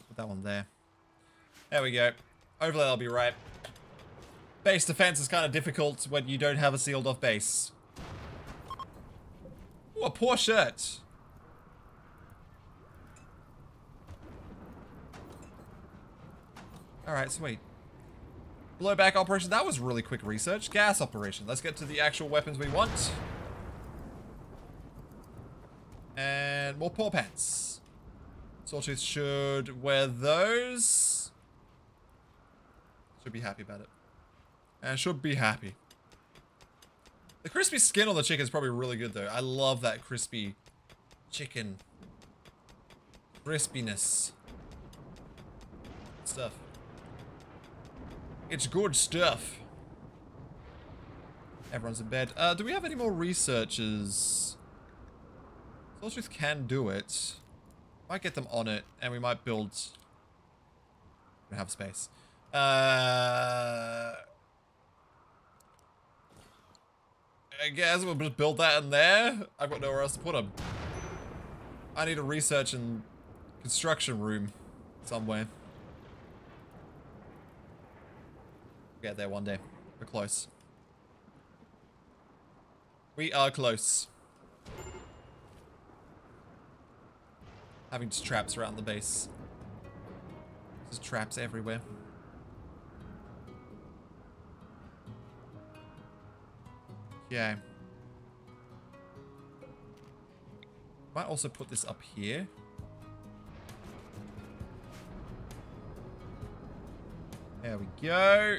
Put that one there. There we go. Hopefully that'll be right. Base defense is kind of difficult when you don't have a sealed off base. Ooh, a poor shirt. Alright, sweet. Blowback operation. That was really quick research. Gas operation. Let's get to the actual weapons we want. And more paw pants. Sawtooth should wear those. Should be happy about it. And should be happy. The crispy skin on the chicken is probably really good though. I love that crispy chicken. Crispiness. Stuff. It's good stuff. Everyone's in bed. Uh, do we have any more researchers? Sawtooth can do it. Might get them on it, and we might build... We have space. Uh... I guess we'll just build that in there. I've got nowhere else to put them. I need a research and construction room somewhere. Get there one day. We're close. We are close. Having traps around the base. There's traps everywhere. Yeah. Might also put this up here. There we go.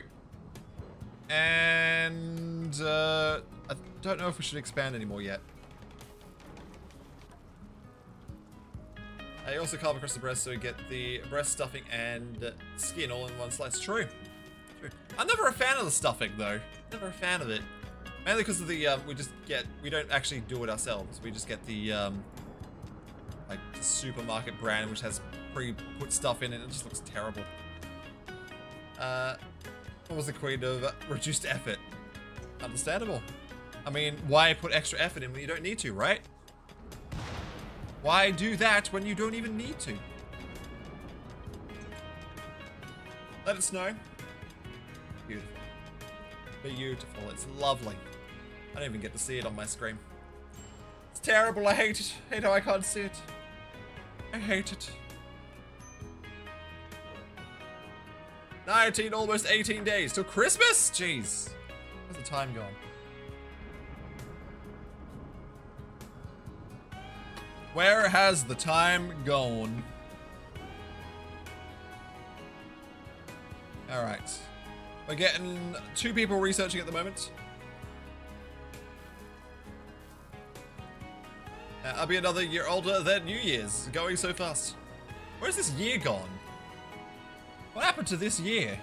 And uh, I don't know if we should expand anymore yet. I also carve across the breast so we get the breast stuffing and skin all in one slice. True. True. I'm never a fan of the stuffing though. Never a fan of it. Mainly because of the, um, we just get, we don't actually do it ourselves. We just get the, um, like, the supermarket brand which has pre-put stuff in it. It just looks terrible. Uh, what was the queen of reduced effort? Understandable. I mean, why put extra effort in when you don't need to, right? Why do that when you don't even need to? Let it snow. Beautiful. Beautiful. It's lovely. I don't even get to see it on my screen. It's terrible. I hate it. I hate how I can't see it. I hate it. 19, almost 18 days till Christmas? Jeez. Where's the time gone? Where has the time gone? Alright. We're getting two people researching at the moment. Uh, I'll be another year older than New Year's. Going so fast. Where's this year gone? What happened to this year?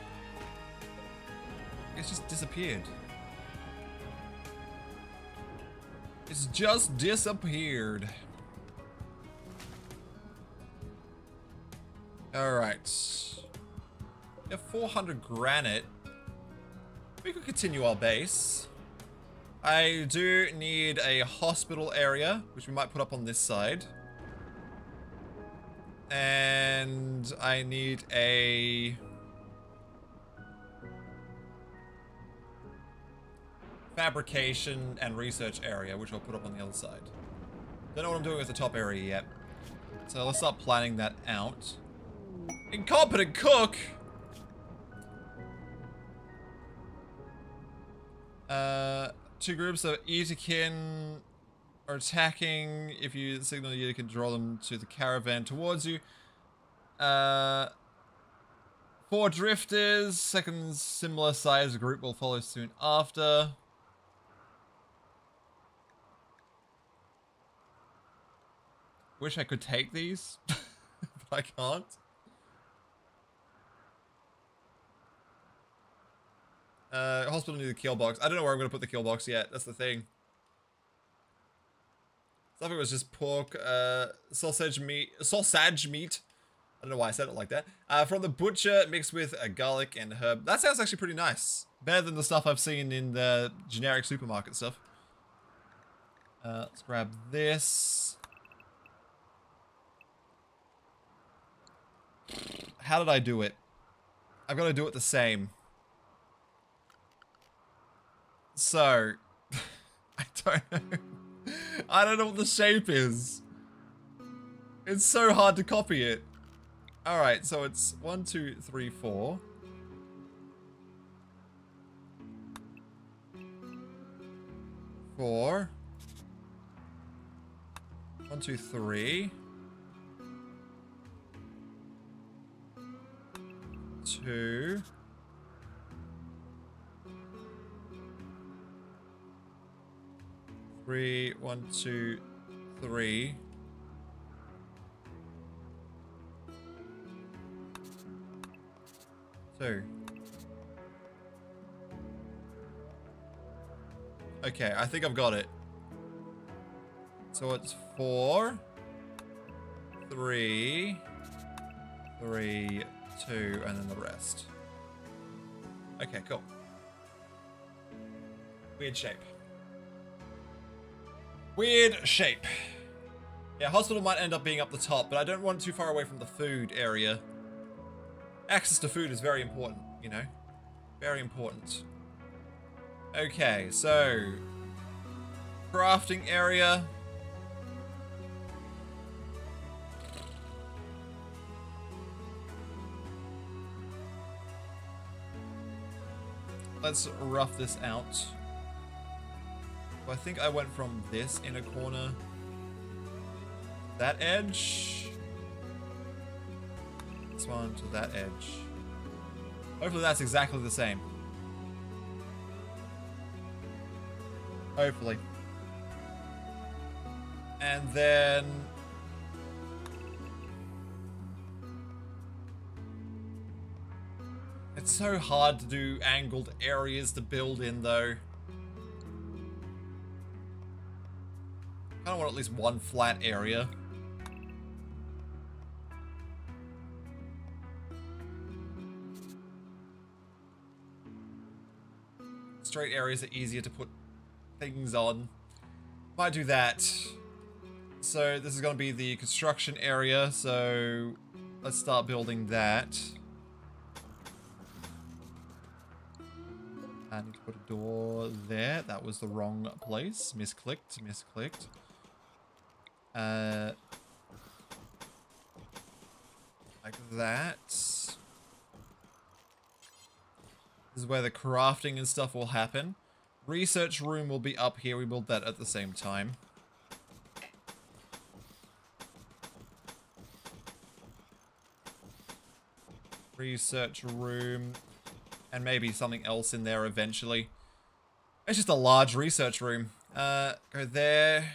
It's just disappeared. It's just disappeared. Alright. We have 400 granite. We could continue our base. I do need a hospital area, which we might put up on this side. And I need a... Fabrication and research area, which I'll put up on the other side. Don't know what I'm doing with the top area yet. So let's start planning that out. Incompetent cook! Uh, two groups of Yttakin are attacking. If you signal you can draw them to the caravan towards you. Uh, four drifters. Second similar size group will follow soon after. Wish I could take these, but I can't. Uh, hospital near the kill box. I don't know where I'm going to put the kill box yet. That's the thing. Stuff it was just pork, uh, sausage meat, sausage meat. I don't know why I said it like that. Uh, from the butcher mixed with a garlic and herb. That sounds actually pretty nice. Better than the stuff I've seen in the generic supermarket stuff. Uh, let's grab this. How did I do it? I've got to do it the same. So, I don't know. I don't know what the shape is. It's so hard to copy it. Alright, so it's one, two, three, four. Four. One, two, three. Two. Three, one, two, three. Two. Okay, I think I've got it. So it's four, three, three, two, and then the rest. Okay, cool. Weird shape. Weird shape. Yeah, hospital might end up being up the top, but I don't want too far away from the food area. Access to food is very important, you know? Very important. Okay, so... Crafting area. Let's rough this out. I think I went from this inner corner that edge. This one to that edge. Hopefully that's exactly the same. Hopefully. And then... It's so hard to do angled areas to build in though. I at least one flat area. Straight areas are easier to put things on. Might do that. So this is going to be the construction area, so let's start building that. I need to put a door there. That was the wrong place. Misclicked, misclicked. Uh, like that. This is where the crafting and stuff will happen. Research room will be up here. We build that at the same time. Research room. And maybe something else in there eventually. It's just a large research room. Uh, go there.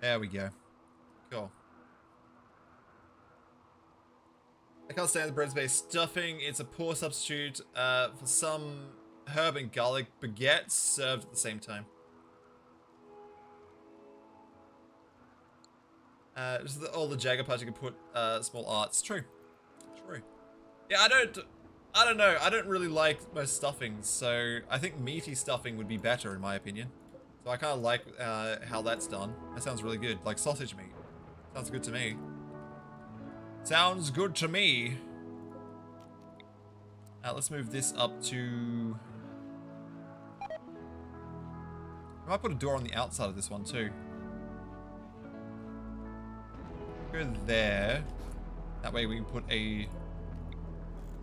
There we go. Cool. I can't stand the bread space stuffing. It's a poor substitute uh, for some herb and garlic baguettes served at the same time. Uh, just the, all the Jagger parts you can put uh, small arts. True. True. Yeah, I don't... I don't know. I don't really like most stuffings, so I think meaty stuffing would be better in my opinion. So I kind of like uh, how that's done. That sounds really good. Like sausage meat. Sounds good to me. Sounds good to me. Now let's move this up to... I might put a door on the outside of this one too. Go there. That way we can put a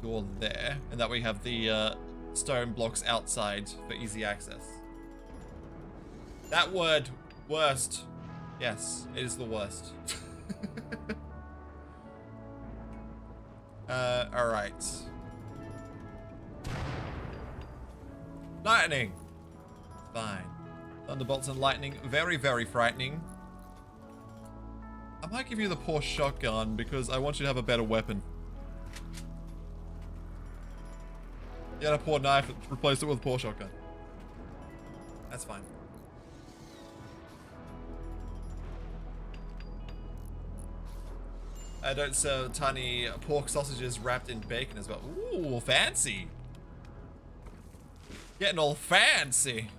door there. And that way we have the uh, stone blocks outside for easy access. That word, worst. Yes, it is the worst. uh, alright. Lightning! Fine. Thunderbolts and lightning, very, very frightening. I might give you the poor shotgun because I want you to have a better weapon. You had a poor knife, replace it with a poor shotgun. That's fine. I don't sell tiny pork sausages wrapped in bacon as well. Ooh, fancy. Getting all fancy.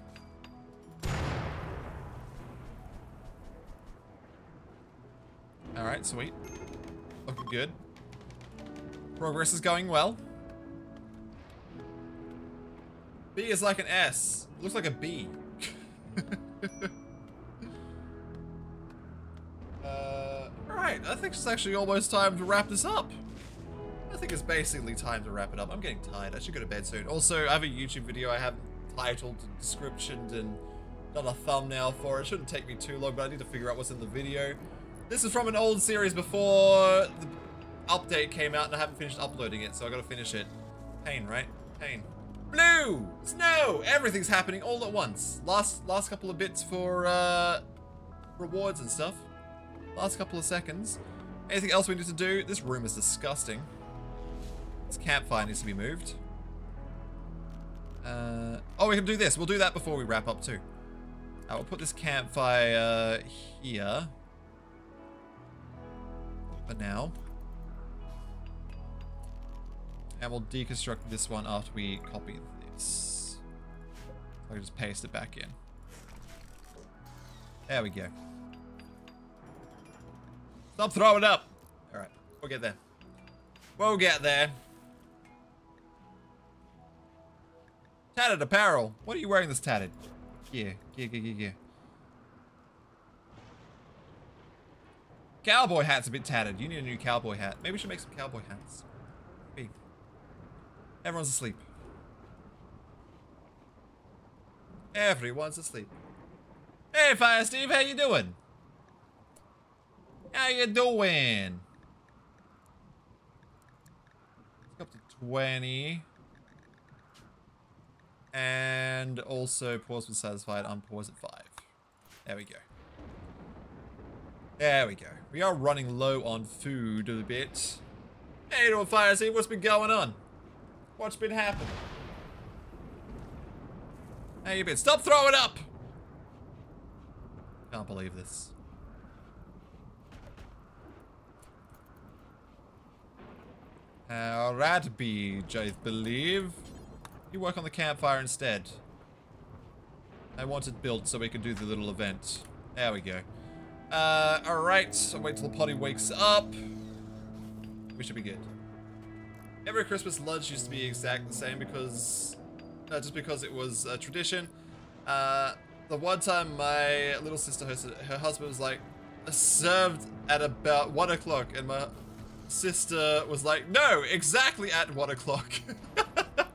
Alright, sweet. Looking good. Progress is going well. B is like an S. Looks like a B. think it's actually almost time to wrap this up. I think it's basically time to wrap it up. I'm getting tired. I should go to bed soon. Also, I have a YouTube video I haven't titled and descriptioned and done a thumbnail for. It shouldn't take me too long, but I need to figure out what's in the video. This is from an old series before the update came out and I haven't finished uploading it, so I gotta finish it. Pain, right? Pain. Blue! Snow! Everything's happening all at once. Last last couple of bits for uh, rewards and stuff. Last couple of seconds. Anything else we need to do? This room is disgusting. This campfire needs to be moved. Uh, oh, we can do this. We'll do that before we wrap up too. Uh, we'll put this campfire here. For now. And we'll deconstruct this one after we copy this. I can just paste it back in. There we go. Stop throwing up! Alright, we'll get there. We'll get there. Tattered apparel. What are you wearing this tattered? Yeah, yeah, yeah, yeah, yeah. Cowboy hat's a bit tattered. You need a new cowboy hat. Maybe we should make some cowboy hats. Maybe. Everyone's asleep. Everyone's asleep. Hey, Fire Steve, how you doing? How you doing? Up to 20. And also pause when satisfied, unpause at 5. There we go. There we go. We are running low on food a bit. Hey, doing fire see what's been going on? What's been happening? How you been? Stop throwing up! Can't believe this. Uh, rat beach, I believe. You work on the campfire instead. I want it built so we can do the little event. There we go. Uh, alright. Wait till the potty wakes up. We should be good. Every Christmas lunch used to be exactly the same because... Uh, just because it was a tradition. Uh, the one time my little sister hosted, her husband was like, served at about 1 o'clock and my sister was like, no, exactly at 1 o'clock.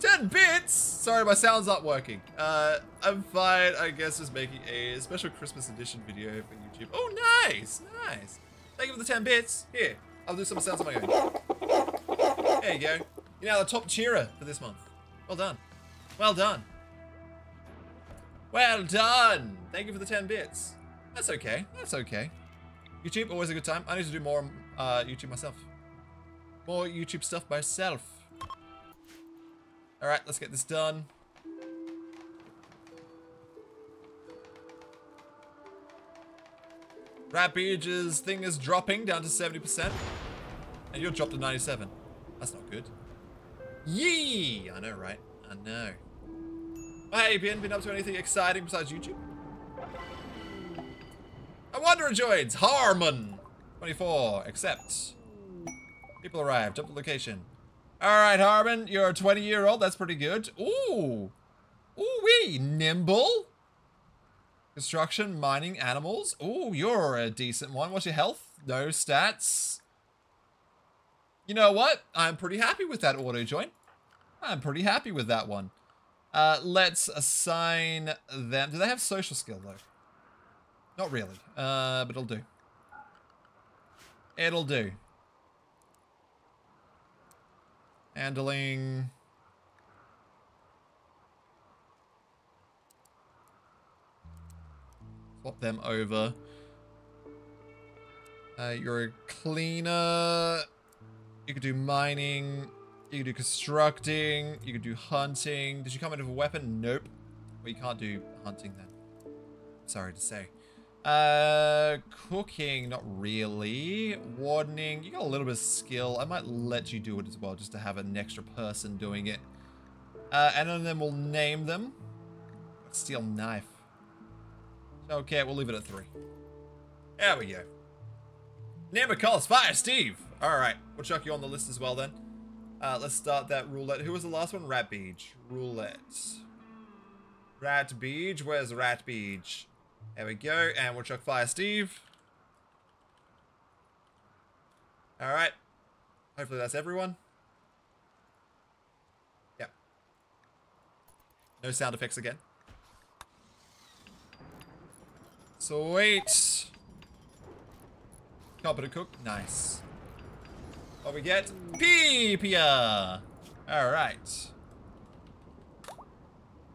10 bits! Sorry, my sound's not working. Uh, I'm fine, I guess, just making a special Christmas edition video for YouTube. Oh, nice! Nice! Thank you for the 10 bits. Here, I'll do some sounds on my own. There you go. You're now the top cheerer for this month. Well done. Well done. Well done! Thank you for the 10 bits. That's okay. That's okay. YouTube, always a good time. I need to do more uh, YouTube myself. More YouTube stuff myself. Alright, let's get this done. Rampage's thing is dropping down to 70%. And you're dropped to 97. That's not good. Yee! I know, right? I know. Hey, Ben, been up to anything exciting besides YouTube? A wanderer joins! Harmon! 24, accept. People arrive, the location. Alright, Harmon, you're a 20 year old, that's pretty good. Ooh! Ooh wee! Nimble? Construction, mining, animals. Ooh, you're a decent one. What's your health? No stats. You know what? I'm pretty happy with that auto join. I'm pretty happy with that one. Uh, let's assign them. Do they have social skill though? Not really. Uh, but it'll do. It'll do. Handling. Swap them over. Uh, you're a cleaner. You could do mining. You could do constructing. You could do hunting. Did you come in with a weapon? Nope. Well, you can't do hunting then. Sorry to say. Uh, cooking, not really. Wardening, you got a little bit of skill. I might let you do it as well, just to have an extra person doing it. Uh, and then we'll name them. Steel knife. Okay, we'll leave it at three. There we go. Name a calls fire, Steve. All right, we'll chuck you on the list as well then. Uh, let's start that roulette. Who was the last one? Rat Beach. Roulette. Rat Beach. Where's Rat Beach? There we go. And we'll chuck fire Steve. Alright. Hopefully that's everyone. Yep. No sound effects again. Sweet. Competent cook. Nice. What we get? Pipia. Alright.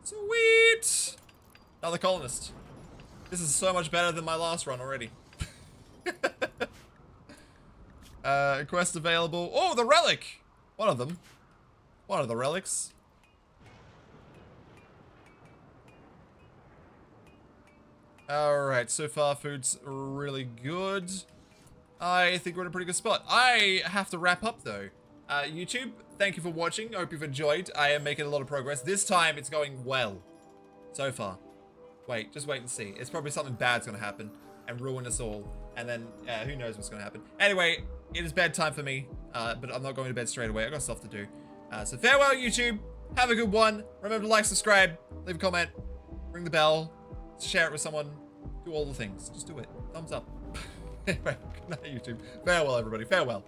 Sweet. Another colonist. This is so much better than my last run already. uh, quest available. Oh, the relic! One of them. One of the relics. Alright, so far food's really good. I think we're in a pretty good spot. I have to wrap up though. Uh, YouTube, thank you for watching. I hope you've enjoyed. I am making a lot of progress. This time it's going well. So far. Wait, just wait and see. It's probably something bad's to happen and ruin us all. And then uh, who knows what's to happen. Anyway, it is bedtime for me, uh, but I'm not going to bed straight away. i got stuff to do. Uh, so farewell, YouTube. Have a good one. Remember to like, subscribe, leave a comment, ring the bell, share it with someone, do all the things. Just do it. Thumbs up. good night, YouTube. Farewell, everybody. Farewell.